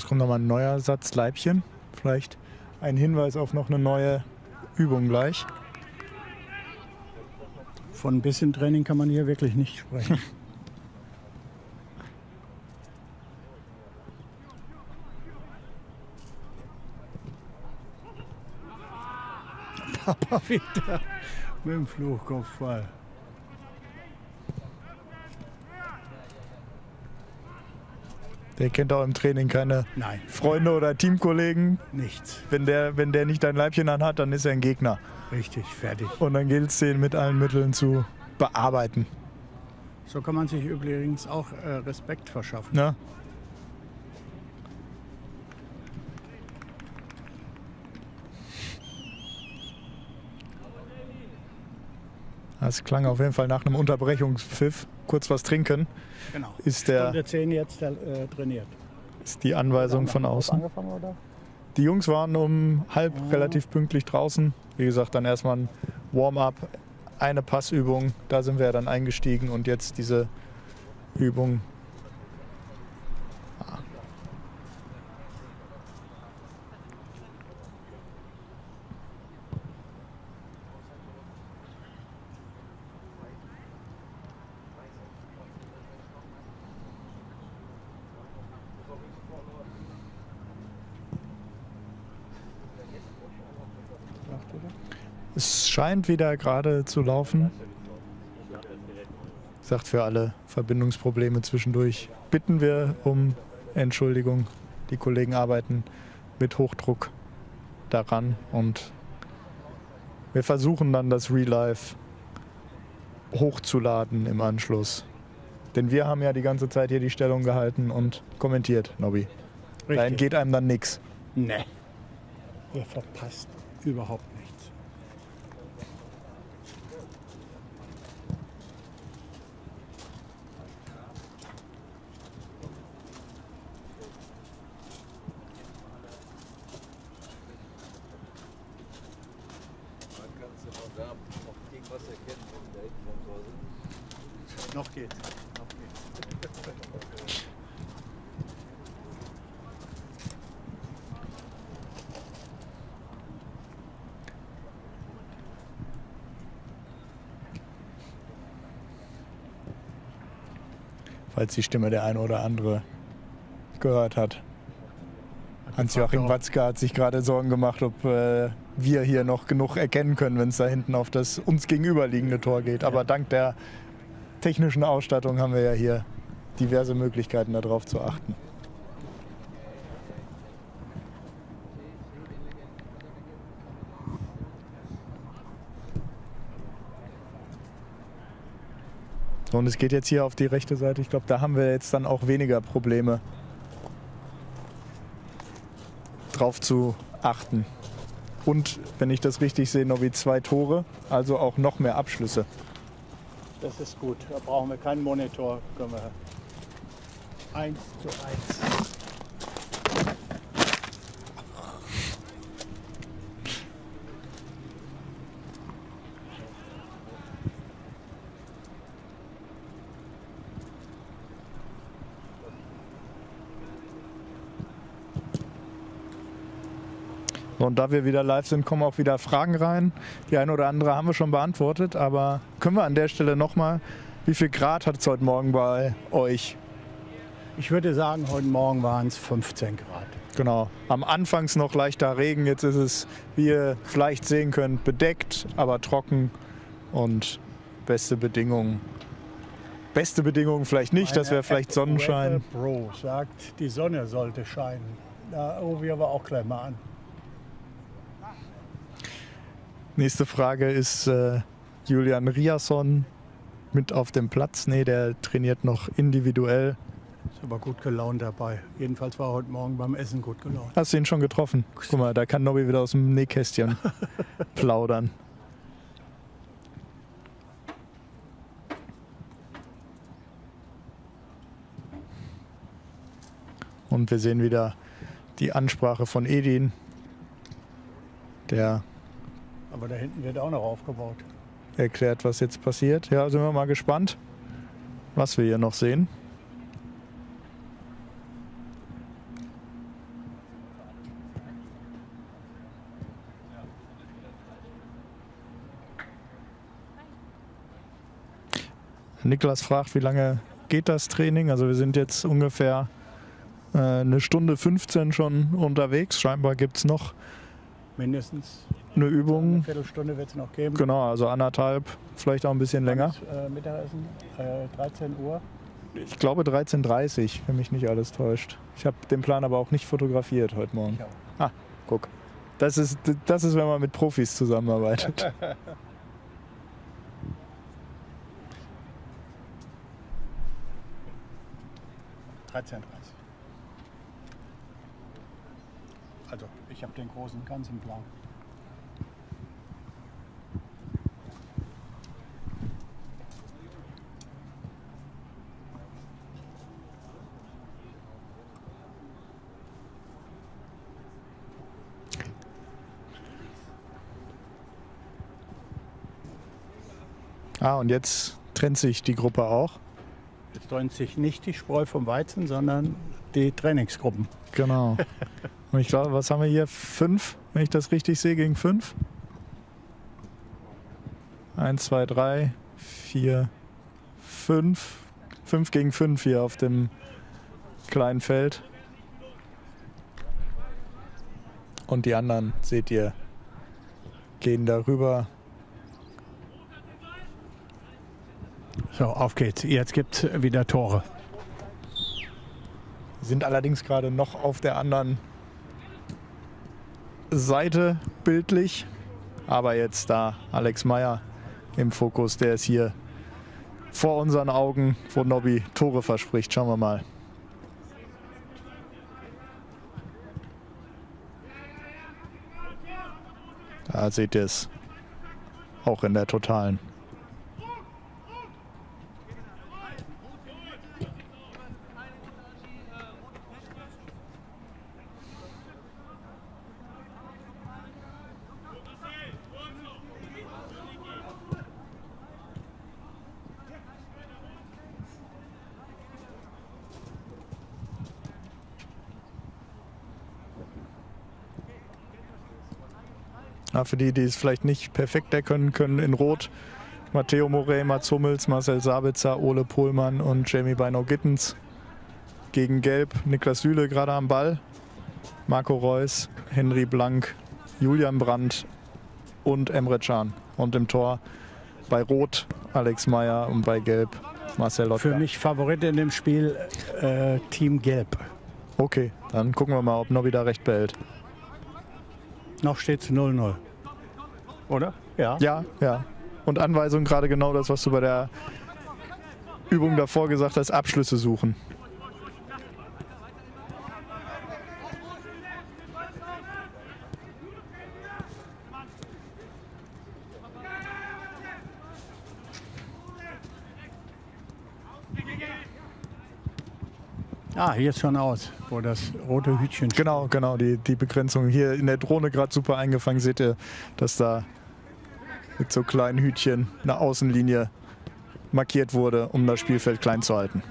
Es kommt nochmal ein neuer Satz Leibchen. Vielleicht ein Hinweis auf noch eine neue Übung gleich. Von ein bisschen Training kann man hier wirklich nicht sprechen. Papa wieder mit dem Fluchkopfball. Der kennt auch im Training keine Nein, Freunde oder Teamkollegen. nichts. Wenn der, wenn der nicht ein Leibchen anhat, dann ist er ein Gegner. Richtig, fertig. Und dann gilt es, den mit allen Mitteln zu bearbeiten. So kann man sich übrigens auch äh, Respekt verschaffen. Ne? Das klang auf jeden Fall nach einem Unterbrechungspfiff. Kurz was trinken. Genau. Ist, der, Stunde 10 jetzt äh, trainiert. ist die Anweisung von außen. Angefangen, oder? Die Jungs waren um halb Mhm. relativ pünktlich draußen. Wie gesagt, dann erstmal ein Warm-up, eine Passübung. Da sind wir ja dann eingestiegen und jetzt diese Übung. Es scheint wieder gerade zu laufen. Sagt für alle Verbindungsprobleme zwischendurch. Bitten wir um Entschuldigung. Die Kollegen arbeiten mit Hochdruck daran und wir versuchen dann das Real Life hochzuladen im Anschluss. Denn wir haben ja die ganze Zeit hier die Stellung gehalten und kommentiert, Nobby. Da entgeht einem dann nichts. Nee. Ihr verpasst überhaupt nichts. Man kann es ja mal sagen, noch irgendwas erkennen, wenn da hinten vom Tor sind. Noch geht's. Noch geht's. Falls die Stimme der eine oder andere gehört hat. Hans-Joachim Watzke hat sich gerade Sorgen gemacht, ob äh, wir hier noch genug erkennen können, wenn es da hinten auf das uns gegenüberliegende Tor geht. Aber Ja. dank der technischen Ausstattung haben wir ja hier diverse Möglichkeiten darauf zu achten. So, und es geht jetzt hier auf die rechte Seite. Ich glaube, da haben wir jetzt dann auch weniger Probleme drauf zu achten. Und wenn ich das richtig sehe, noch wie zwei Tore, also auch noch mehr Abschlüsse. Das ist gut. Da brauchen wir keinen Monitor. Können wir eins zu eins. So, und da wir wieder live sind, kommen auch wieder Fragen rein. Die eine oder andere haben wir schon beantwortet, aber können wir an der Stelle nochmal, wie viel Grad hat es heute Morgen bei euch? Ich würde sagen, heute Morgen waren es 15 Grad. Genau. Am Anfangs noch leichter Regen, jetzt ist es, wie ihr vielleicht sehen könnt, bedeckt, aber trocken und beste Bedingungen. Beste Bedingungen vielleicht nicht, das wäre vielleicht Sonnenschein. Weather Pro sagt, die Sonne sollte scheinen. Da rufe ich aber auch gleich mal an. Nächste Frage ist äh, Julian Riasson mit auf dem Platz. Nee, der trainiert noch individuell. Ist aber gut gelaunt dabei. Jedenfalls war er heute Morgen beim Essen gut gelaunt. Hast du ihn schon getroffen? Guck mal, da kann Nobby wieder aus dem Nähkästchen plaudern. Und wir sehen wieder die Ansprache von Edin, der Aber da hinten wird auch noch aufgebaut. erklärt, was jetzt passiert. Ja, sind wir mal gespannt, was wir hier noch sehen. Niklas fragt, wie lange geht das Training? Also wir sind jetzt ungefähr äh, eine Stunde 15 schon unterwegs. Scheinbar gibt es noch Mindestens eine eine Übung. Viertelstunde wird es noch geben. Genau, also anderthalb, vielleicht auch ein bisschen länger. Und, äh, Mittagessen, äh, 13 Uhr. Ich glaube 13.30 wenn mich nicht alles täuscht. Ich habe den Plan aber auch nicht fotografiert heute Morgen. Ah, guck. Das ist, das ist, wenn man mit Profis zusammenarbeitet. Also, ich habe den großen ganzen Plan. Ah, und jetzt trennt sich die Gruppe auch. Jetzt trennt sich nicht die Spreu vom Weizen, sondern die Trainingsgruppen. Genau. Und ich glaube, was haben wir hier? Fünf, wenn ich das richtig sehe, gegen fünf. Eins, zwei, drei, vier, fünf. Fünf gegen fünf hier auf dem kleinen Feld. Und die anderen, seht ihr, gehen darüber. So, auf geht's. Jetzt gibt's wieder Tore. Sind allerdings gerade noch auf der anderen Seite bildlich. Aber jetzt da Alex Meyer im Fokus, der ist hier vor unseren Augen, wo Nobby Tore verspricht. Schauen wir mal. Da seht ihr es. Auch in der totalen. Ja, für die, die es vielleicht nicht perfekt erkennen können, in Rot Matteo Morey, Mats Hummels, Marcel Sabitzer, Ole Pohlmann und Jamie Bino Gittens. Gegen Gelb Niklas Süle gerade am Ball, Marco Reus, Henry Blank, Julian Brandt und Emre Can. Und im Tor bei Rot Alex Meyer und bei Gelb Marcel Lotka. Für mich Favorit in dem Spiel äh, Team Gelb. Okay, dann gucken wir mal, ob Nobby da recht behält. Noch steht es 0-0. Oder? Ja. Ja, ja. Und Anweisung gerade genau das, was du bei der Übung davor gesagt hast, Abschlüsse suchen. Ah, hier ist schon aus, wo das rote Hütchen steht. Genau, genau, die, die Begrenzung hier in der Drohne gerade super eingefangen. Seht ihr, dass da mit so kleinen Hütchen eine Außenlinie markiert wurde, um das Spielfeld klein zu halten.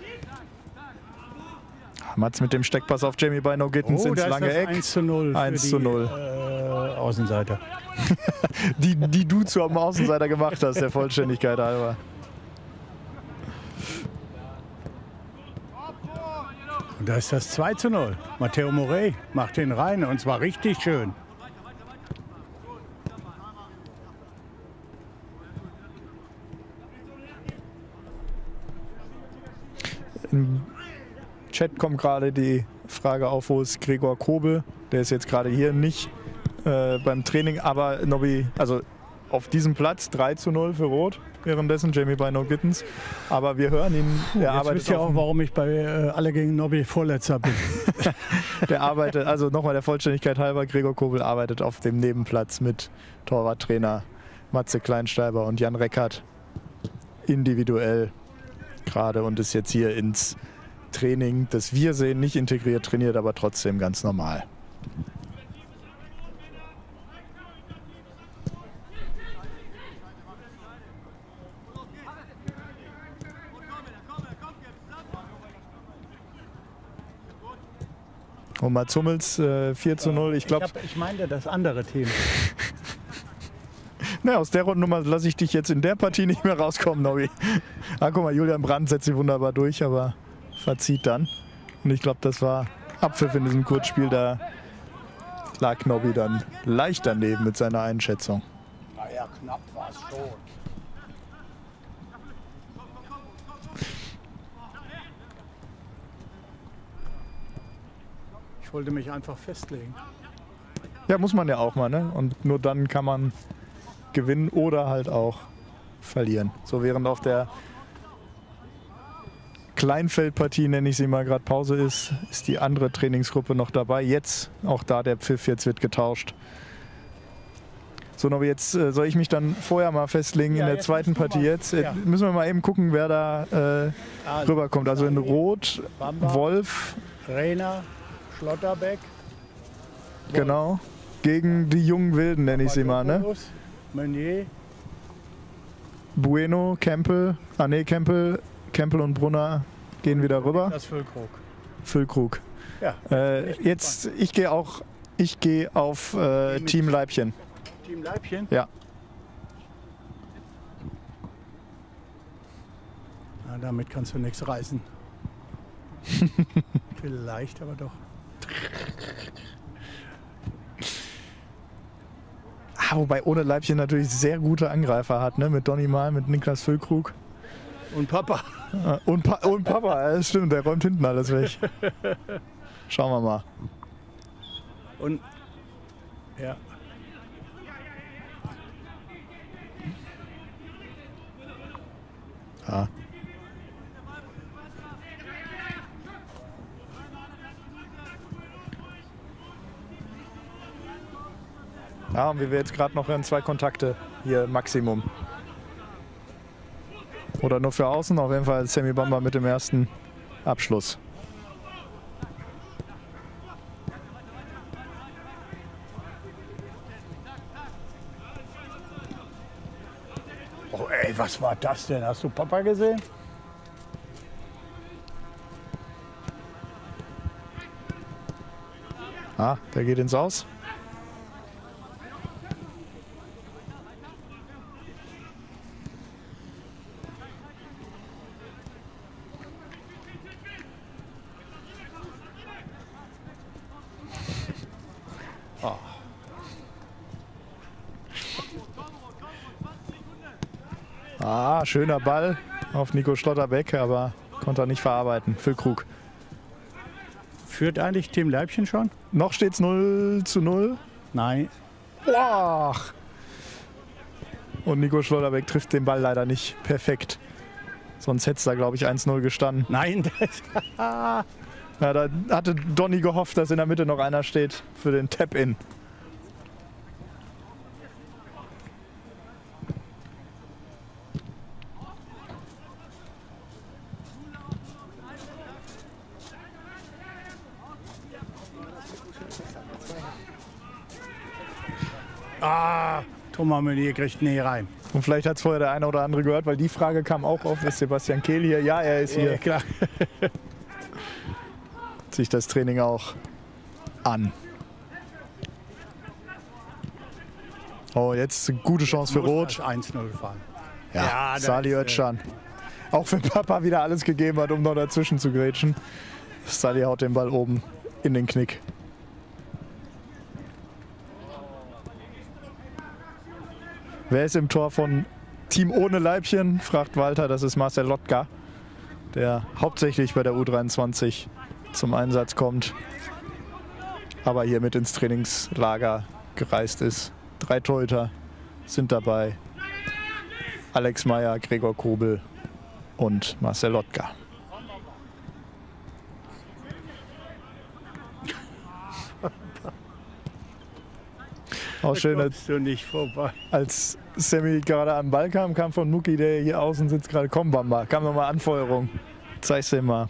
Mats mit dem Steckpass auf Jamie Bino Gittens Oh, ins lange Eck. 1 zu 0 für 1 die, zu 0. Äh, Außenseiter. Die, die du zu einem Außenseiter gemacht hast, der Vollständigkeit halber. Und da ist das 2 zu 0. Matteo Morey macht den rein und zwar richtig schön. Im Chat kommt gerade die Frage auf, wo ist Gregor Kobel? Der ist jetzt gerade hier nicht äh, beim Training, aber Nobby, also auf diesem Platz 3 zu 0 für Rot. Währenddessen Jamie Bino Gittens. Aber wir hören ihn. Er Jetzt arbeitet, wisst ihr auch, warum ich bei äh, Alle gegen Nobby Vorletzter bin. der arbeitet, also nochmal der Vollständigkeit halber, Gregor Kobel arbeitet auf dem Nebenplatz mit Torwarttrainer Matze Kleinsteiber und Jan Reckert individuell gerade und ist jetzt hier ins Training, das wir sehen, nicht integriert trainiert, aber trotzdem ganz normal. Und Mats Hummels äh, 4 zu 0. Ich glaube, ich, hab- ich meinte das andere Team. Na, aus der Rundennummer lasse ich dich jetzt in der Partie nicht mehr rauskommen, Nobby. Ah, guck mal, Julian Brandt setzt sie wunderbar durch, aber verzieht dann. Und ich glaube, das war Abpfiff in diesem Kurzspiel. Da lag Nobby dann leicht daneben mit seiner Einschätzung. Naja, knapp war es schon. Ich wollte mich einfach festlegen. Ja, muss man ja auch mal, ne? Und nur dann kann man gewinnen oder halt auch verlieren. So während auf der Kleinfeldpartie, nenne ich sie mal, gerade Pause ist, ist die andere Trainingsgruppe noch dabei. Jetzt, auch da der Pfiff, jetzt wird getauscht. So, aber jetzt äh, soll ich mich dann vorher mal festlegen Ja, in der zweiten Partie jetzt. Äh, Ja. Müssen wir mal eben gucken, wer da äh, Also, rüberkommt. Also in Rot, Bamba. Wolf, Rainer, Schlotterbeck, genau. Gegen die jungen Wilden, nenne ich sie mal, ne? Meunier, Bueno, Campbell, ah nee, Campbell, Campbell und Brunner gehen wieder rüber. Das Füllkrug. Füllkrug. Ja. Äh, jetzt, ich gehe auch, ich gehe auf äh. Team Leibchen. Team Leibchen? Ja. Na, damit kannst du nichts reißen. Vielleicht, aber doch. Ah, wobei ohne Leibchen natürlich sehr gute Angreifer hat, ne? Mit Donny Mal, mit Niklas Füllkrug. Und Papa. Ah, Und, pa und Papa, das stimmt, der räumt hinten alles weg. Schauen wir mal. Und ja. Ja. Ja, und wir jetzt gerade noch in zwei Kontakte hier Maximum. Oder nur für außen, auf jeden Fall Sammy Bamba mit dem ersten Abschluss. Oh ey, was war das denn? Hast du Papa gesehen? Ah, der geht ins Aus. Ah, schöner Ball auf Nico Schlotterbeck, aber konnte er nicht verarbeiten. Füllkrug. Führt eigentlich Team Leibchen schon? Noch steht's 0 zu 0. Nein. Boah. Und Nico Schlotterbeck trifft den Ball leider nicht perfekt. Sonst hätte es da, glaube ich, 1-0 gestanden. Nein, das, Ja, da hatte Donny gehofft, dass in der Mitte noch einer steht für den Tap-In. ah, Thomas Meunier kriegt nie rein. Und vielleicht hat es vorher der eine oder andere gehört, weil die Frage kam auch auf. Ist Sebastian Kehl hier? Ja, er ist hier. Ja, klar. Sich das Training auch an. Oh, jetzt eine gute Chance für Rot. Muss das 1-0 fahren. Ja, Ja, Sali ist, äh, Özcan. Auch wenn Papa wieder alles gegeben hat, um noch dazwischen zu grätschen. Sali haut den Ball oben in den Knick. Wer ist im Tor von Team ohne Leibchen? fragt Walter. Das ist Marcel Lotka, der hauptsächlich bei der U23 zum Einsatz kommt, aber hier mit ins Trainingslager gereist ist. Drei Torhüter sind dabei. Alex Meyer, Gregor Kobel und Marcel Lotka. Auch schön, kommst du nicht vorbei. als Sammy gerade am Ball kam, kam von Muki, der hier außen sitzt, gerade komm Bamba, kam nochmal Anfeuerung. Zeig's dir mal.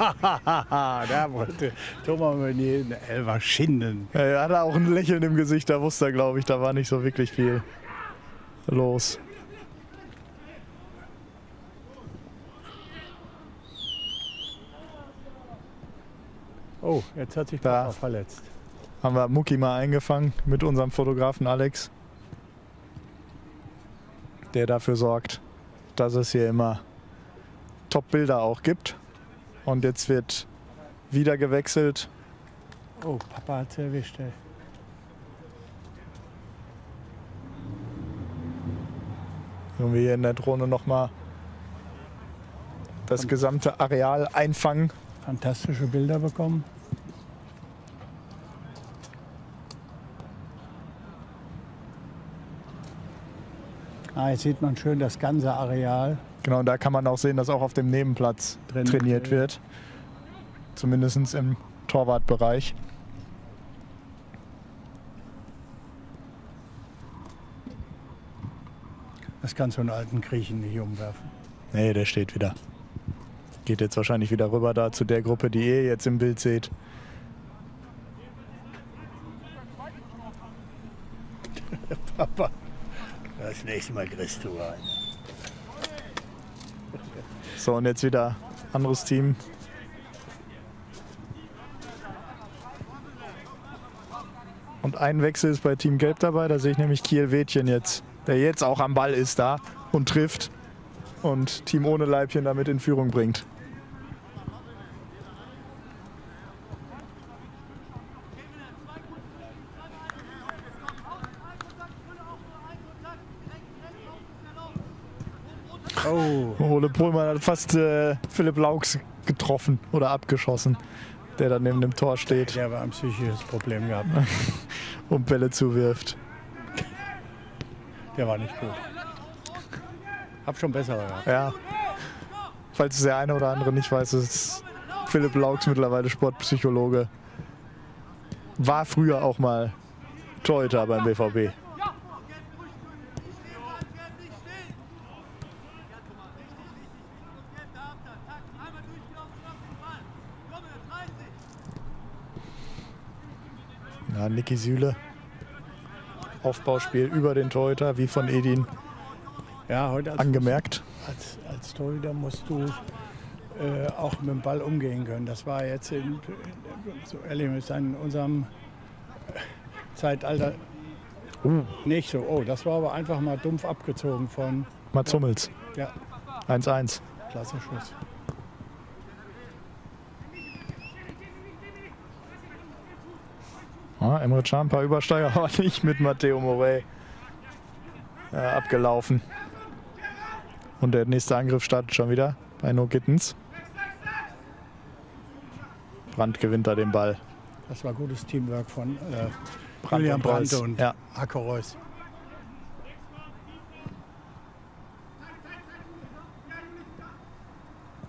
da wollte Thomas Meunier eine Elfer schinden. Er hatte auch ein Lächeln im Gesicht, da wusste er, glaube ich, da war nicht so wirklich viel los. Oh, jetzt hat sich Da. Papa verletzt. Haben wir Muki mal eingefangen mit unserem Fotografen Alex, der dafür sorgt, dass es hier immer Top-Bilder auch gibt. Und jetzt wird wieder gewechselt. Oh, Papa hat sie erwischt. Ey. Wenn wir hier in der Drohne nochmal das gesamte Areal einfangen. Fantastische Bilder bekommen. Ah, jetzt sieht man schön das ganze Areal. Genau, und da kann man auch sehen, dass auch auf dem Nebenplatz Drin- trainiert wird. Zumindest im Torwartbereich. Das kannst du einen alten Griechen nicht umwerfen. Nee, der steht wieder. Geht jetzt wahrscheinlich wieder rüber da zu der Gruppe, die ihr jetzt im Bild seht. Papa, das nächste Mal kriegst du einen. So, und jetzt wieder anderes Team. Und ein Wechsel ist bei Team Gelb dabei. Da sehe ich nämlich Kiel Wädchen jetzt, der jetzt auch am Ball ist da und trifft. Und Team ohne Leibchen damit in Führung bringt. Oh, Ole Pohlmann hat fast äh, Philipp Laux getroffen oder abgeschossen, der dann neben dem Tor steht der war ein psychisches Problem gehabt. und Bälle zuwirft. Der war nicht gut. Hab schon bessere gehabt. Ja. Falls es der eine oder andere nicht weiß, ist Philipp Laux mittlerweile Sportpsychologe. War früher auch mal Torhüter beim BVB. Ja, Niki Süle. Aufbauspiel über den Torhüter, wie von Edin Ja, heute als, angemerkt. als, als Torhüter musst du äh, auch mit dem Ball umgehen können. Das war jetzt in, so ehrlich in unserem äh, Zeitalter nicht so. Oh, das war aber einfach mal dumpf abgezogen von Mats Hummels, ja, 1-1. klasse Schuss. Ja, Emre Can, ein paar Übersteiger, aber nicht mit Matteo Morey äh, abgelaufen. Und der nächste Angriff startet schon wieder bei No Gittens. Brandt gewinnt da den Ball. Das war gutes Teamwork von äh, Brandt Julian und Brandt und Ja. Hacke Reus.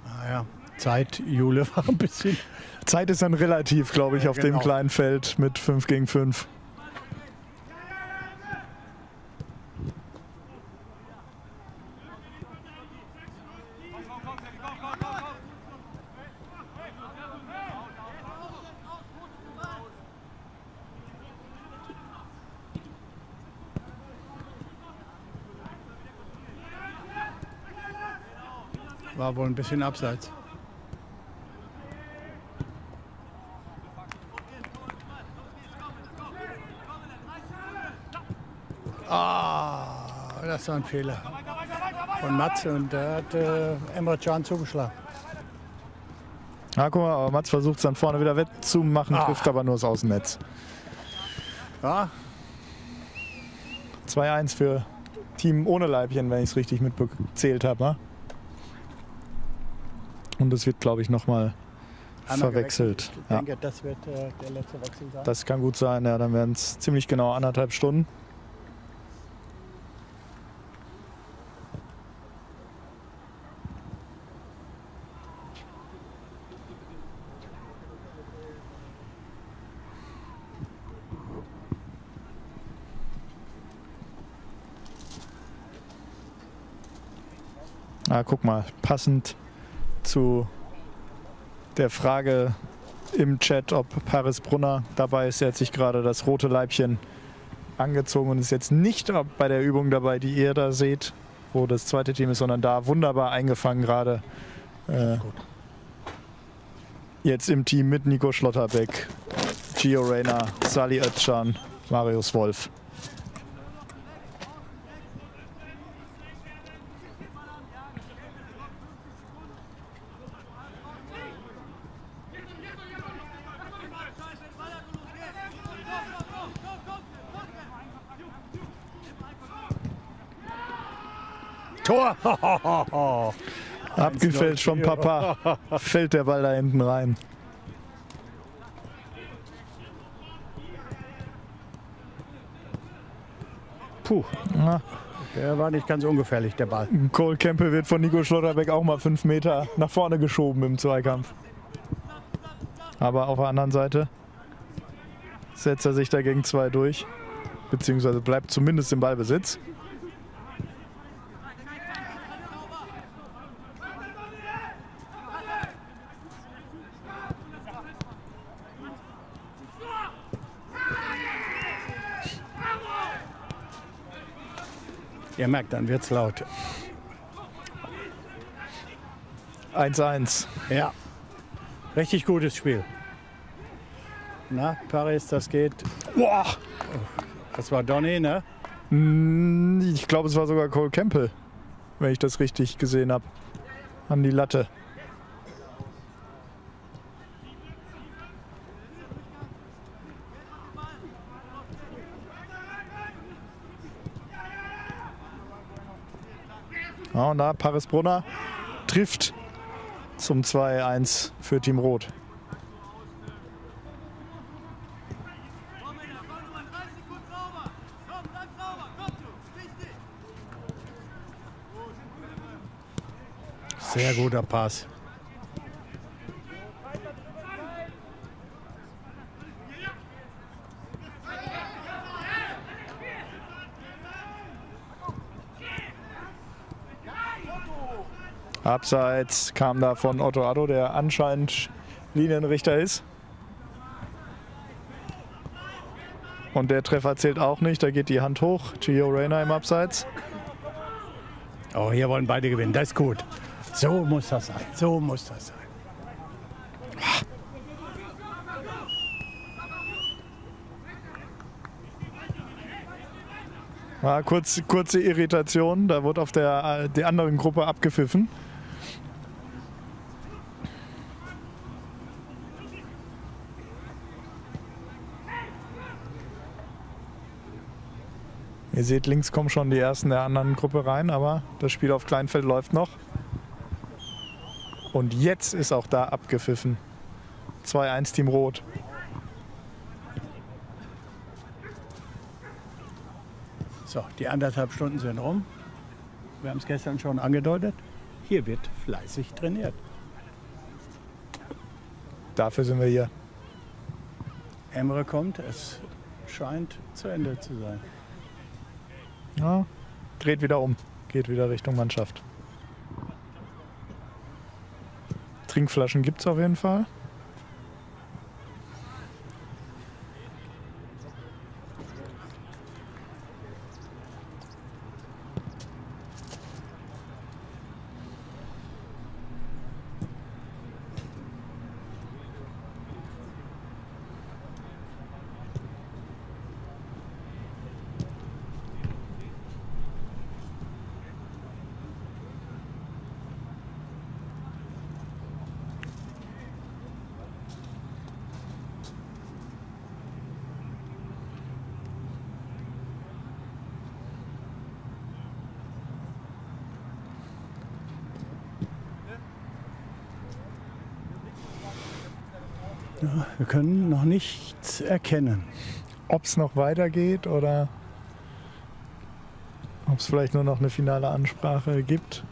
Ah ja, Zeit, Jule war ein bisschen. Zeit ist dann relativ, glaube ich, Ja, auf dem genau. kleinen Feld mit 5 gegen 5. War wohl ein bisschen abseits. Ah, das war ein Fehler von Matze und der hat äh, Emre Can zugeschlagen. Ja, guck mal, aber Mats versucht es dann vorne wieder wettzumachen, Ah. trifft aber nur das Außennetz. Ja, 2-1 für Team ohne Leibchen, wenn ich es richtig mitgezählt habe. ne? Und es wird, glaube ich, nochmal verwechselt. Ich Ja. denke, das wird äh, der letzte Wechsel sein. Das kann gut sein, ja, dann werden es ziemlich genau anderthalb Stunden. Ah, guck mal, passend zu der Frage im Chat, ob Paris Brunner dabei ist. Er hat sich gerade das rote Leibchen angezogen und ist jetzt nicht bei der Übung dabei, die ihr da seht, wo das zweite Team ist, sondern da wunderbar eingefangen gerade. Äh, jetzt im Team mit Nico Schlotterbeck, Gio Reyna, Sali Özcan, Marius Wolf. Tor! Abgefälscht vom Papa. Fällt der Ball da hinten rein. Puh, Ja, der war nicht ganz ungefährlich, der Ball. Cole Campbell wird von Nico Schlotterbeck auch mal fünf Meter nach vorne geschoben im Zweikampf. Aber auf der anderen Seite setzt er sich dagegen zwei durch, beziehungsweise bleibt zumindest im Ballbesitz. Ihr merkt, dann wird's laut. 1-1. Ja, richtig gutes Spiel. Na, Paris, das geht. Boah! Das war Donny, ne? Ich glaube, es war sogar Cole Campbell, wenn ich das richtig gesehen habe. An die Latte. Ja, und da Paris Brunner trifft zum 2-1 für Team Rot. Sehr guter Pass. Abseits kam da von Otto Addo, der anscheinend Linienrichter ist. Und der Treffer zählt auch nicht, da geht die Hand hoch. Gio Reyna im Abseits. Oh, hier wollen beide gewinnen. Das ist gut. So muss das sein. So muss das sein. War kurz, kurze Irritation, da wurde auf der, äh, der anderen Gruppe abgepfiffen. Ihr seht, links kommen schon die ersten der anderen Gruppe rein, aber das Spiel auf Kleinfeld läuft noch. Und jetzt ist auch da abgepfiffen. 2-1 Team Rot. So, die anderthalb Stunden sind rum. Wir haben es gestern schon angedeutet. Hier wird fleißig trainiert. Dafür sind wir hier. Emre kommt. Es scheint zu Ende zu sein. Ja, dreht wieder um, geht wieder Richtung Mannschaft. Trinkflaschen gibt es auf jeden Fall. Wir können noch nichts erkennen. Ob es noch weitergeht oder ob es vielleicht nur noch eine finale Ansprache gibt.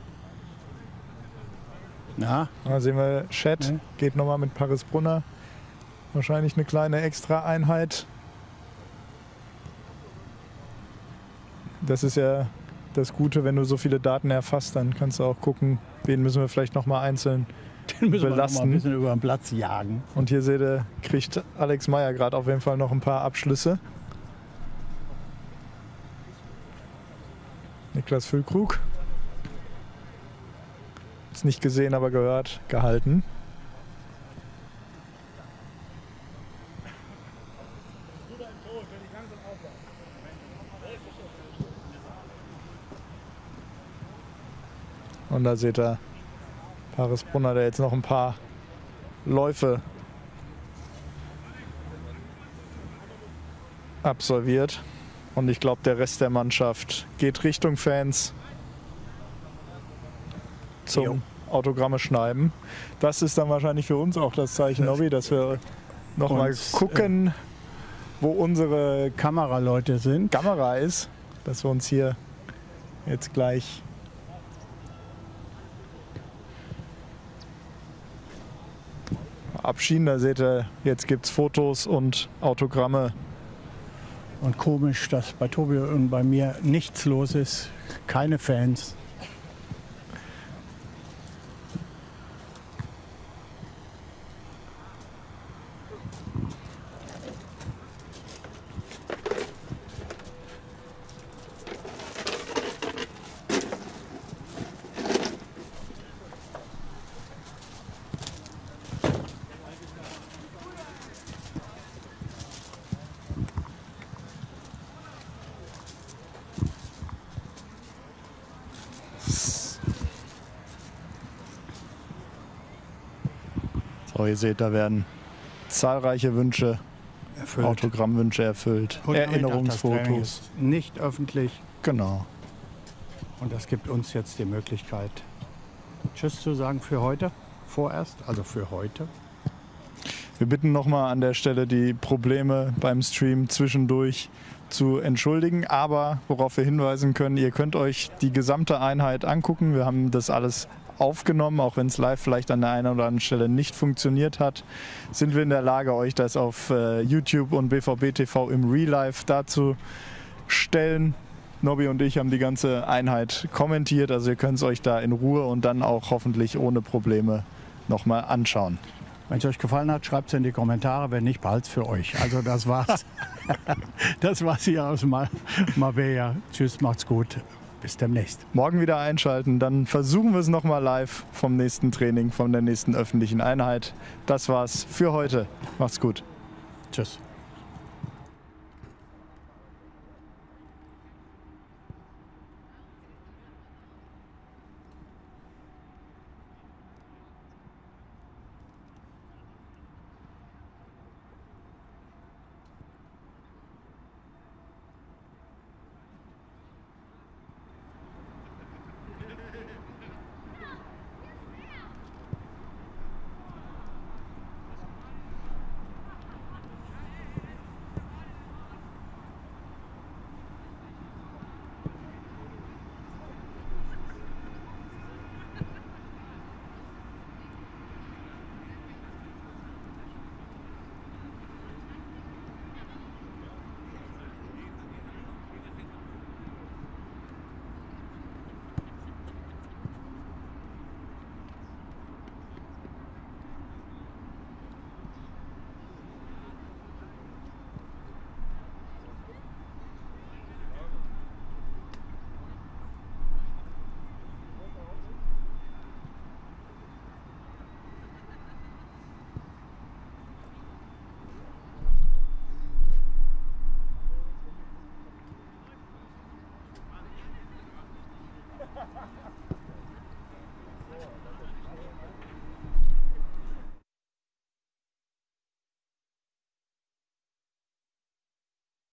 Na, Da sehen wir, Chat Ne? geht nochmal mit Paris Brunner. Wahrscheinlich eine kleine Extra-Einheit. Das ist ja das Gute, wenn du so viele Daten erfasst, dann kannst du auch gucken, wen müssen wir vielleicht nochmal einzeln den müssen wir noch mal ein Belasten. bisschen über den Platz jagen. Und hier seht ihr, kriegt Alex Meyer gerade auf jeden Fall noch ein paar Abschlüsse. Niklas Füllkrug. Ist nicht gesehen, aber gehört, gehalten. Und da seht ihr Paris Brunner, der jetzt noch ein paar Läufe absolviert. Und ich glaube, der Rest der Mannschaft geht Richtung Fans zum Jo. Autogramme schneiden. Das ist dann wahrscheinlich für uns auch das Zeichen, Nobby, dass wir nochmal Und, gucken, wo unsere Kameraleute sind. Kamera ist, dass wir uns hier jetzt gleich abschieden. Da seht ihr, jetzt gibt es Fotos und Autogramme. Und komisch, dass bei Tobi und bei mir nichts los ist. Keine Fans. Seht, da werden zahlreiche Wünsche, Erfüllt. Autogrammwünsche erfüllt, Und Erinnerungsfotos. Nicht öffentlich. Genau. Und das gibt uns jetzt die Möglichkeit, Tschüss zu sagen für heute. Vorerst, also für heute. Wir bitten nochmal an der Stelle die Probleme beim Stream zwischendurch zu entschuldigen, aber worauf wir hinweisen können, ihr könnt euch die gesamte Einheit angucken. Wir haben das alles aufgenommen, auch wenn es live vielleicht an der einen oder anderen Stelle nicht funktioniert hat, sind wir in der Lage, euch das auf äh, YouTube und BVB TV im Real Life darzustellen. Nobby und ich haben die ganze Einheit kommentiert, also ihr könnt es euch da in Ruhe und dann auch hoffentlich ohne Probleme nochmal anschauen. Wenn es euch gefallen hat, schreibt es in die Kommentare. Wenn nicht, behalt's für euch. Also das war's. das war's hier aus Ma- Marbella. Tschüss, macht's gut. Bis demnächst. morgen wieder einschalten. Dann versuchen wir es nochmal live vom nächsten Training, von der nächsten öffentlichen Einheit. Das war's für heute. Macht's gut. Tschüss.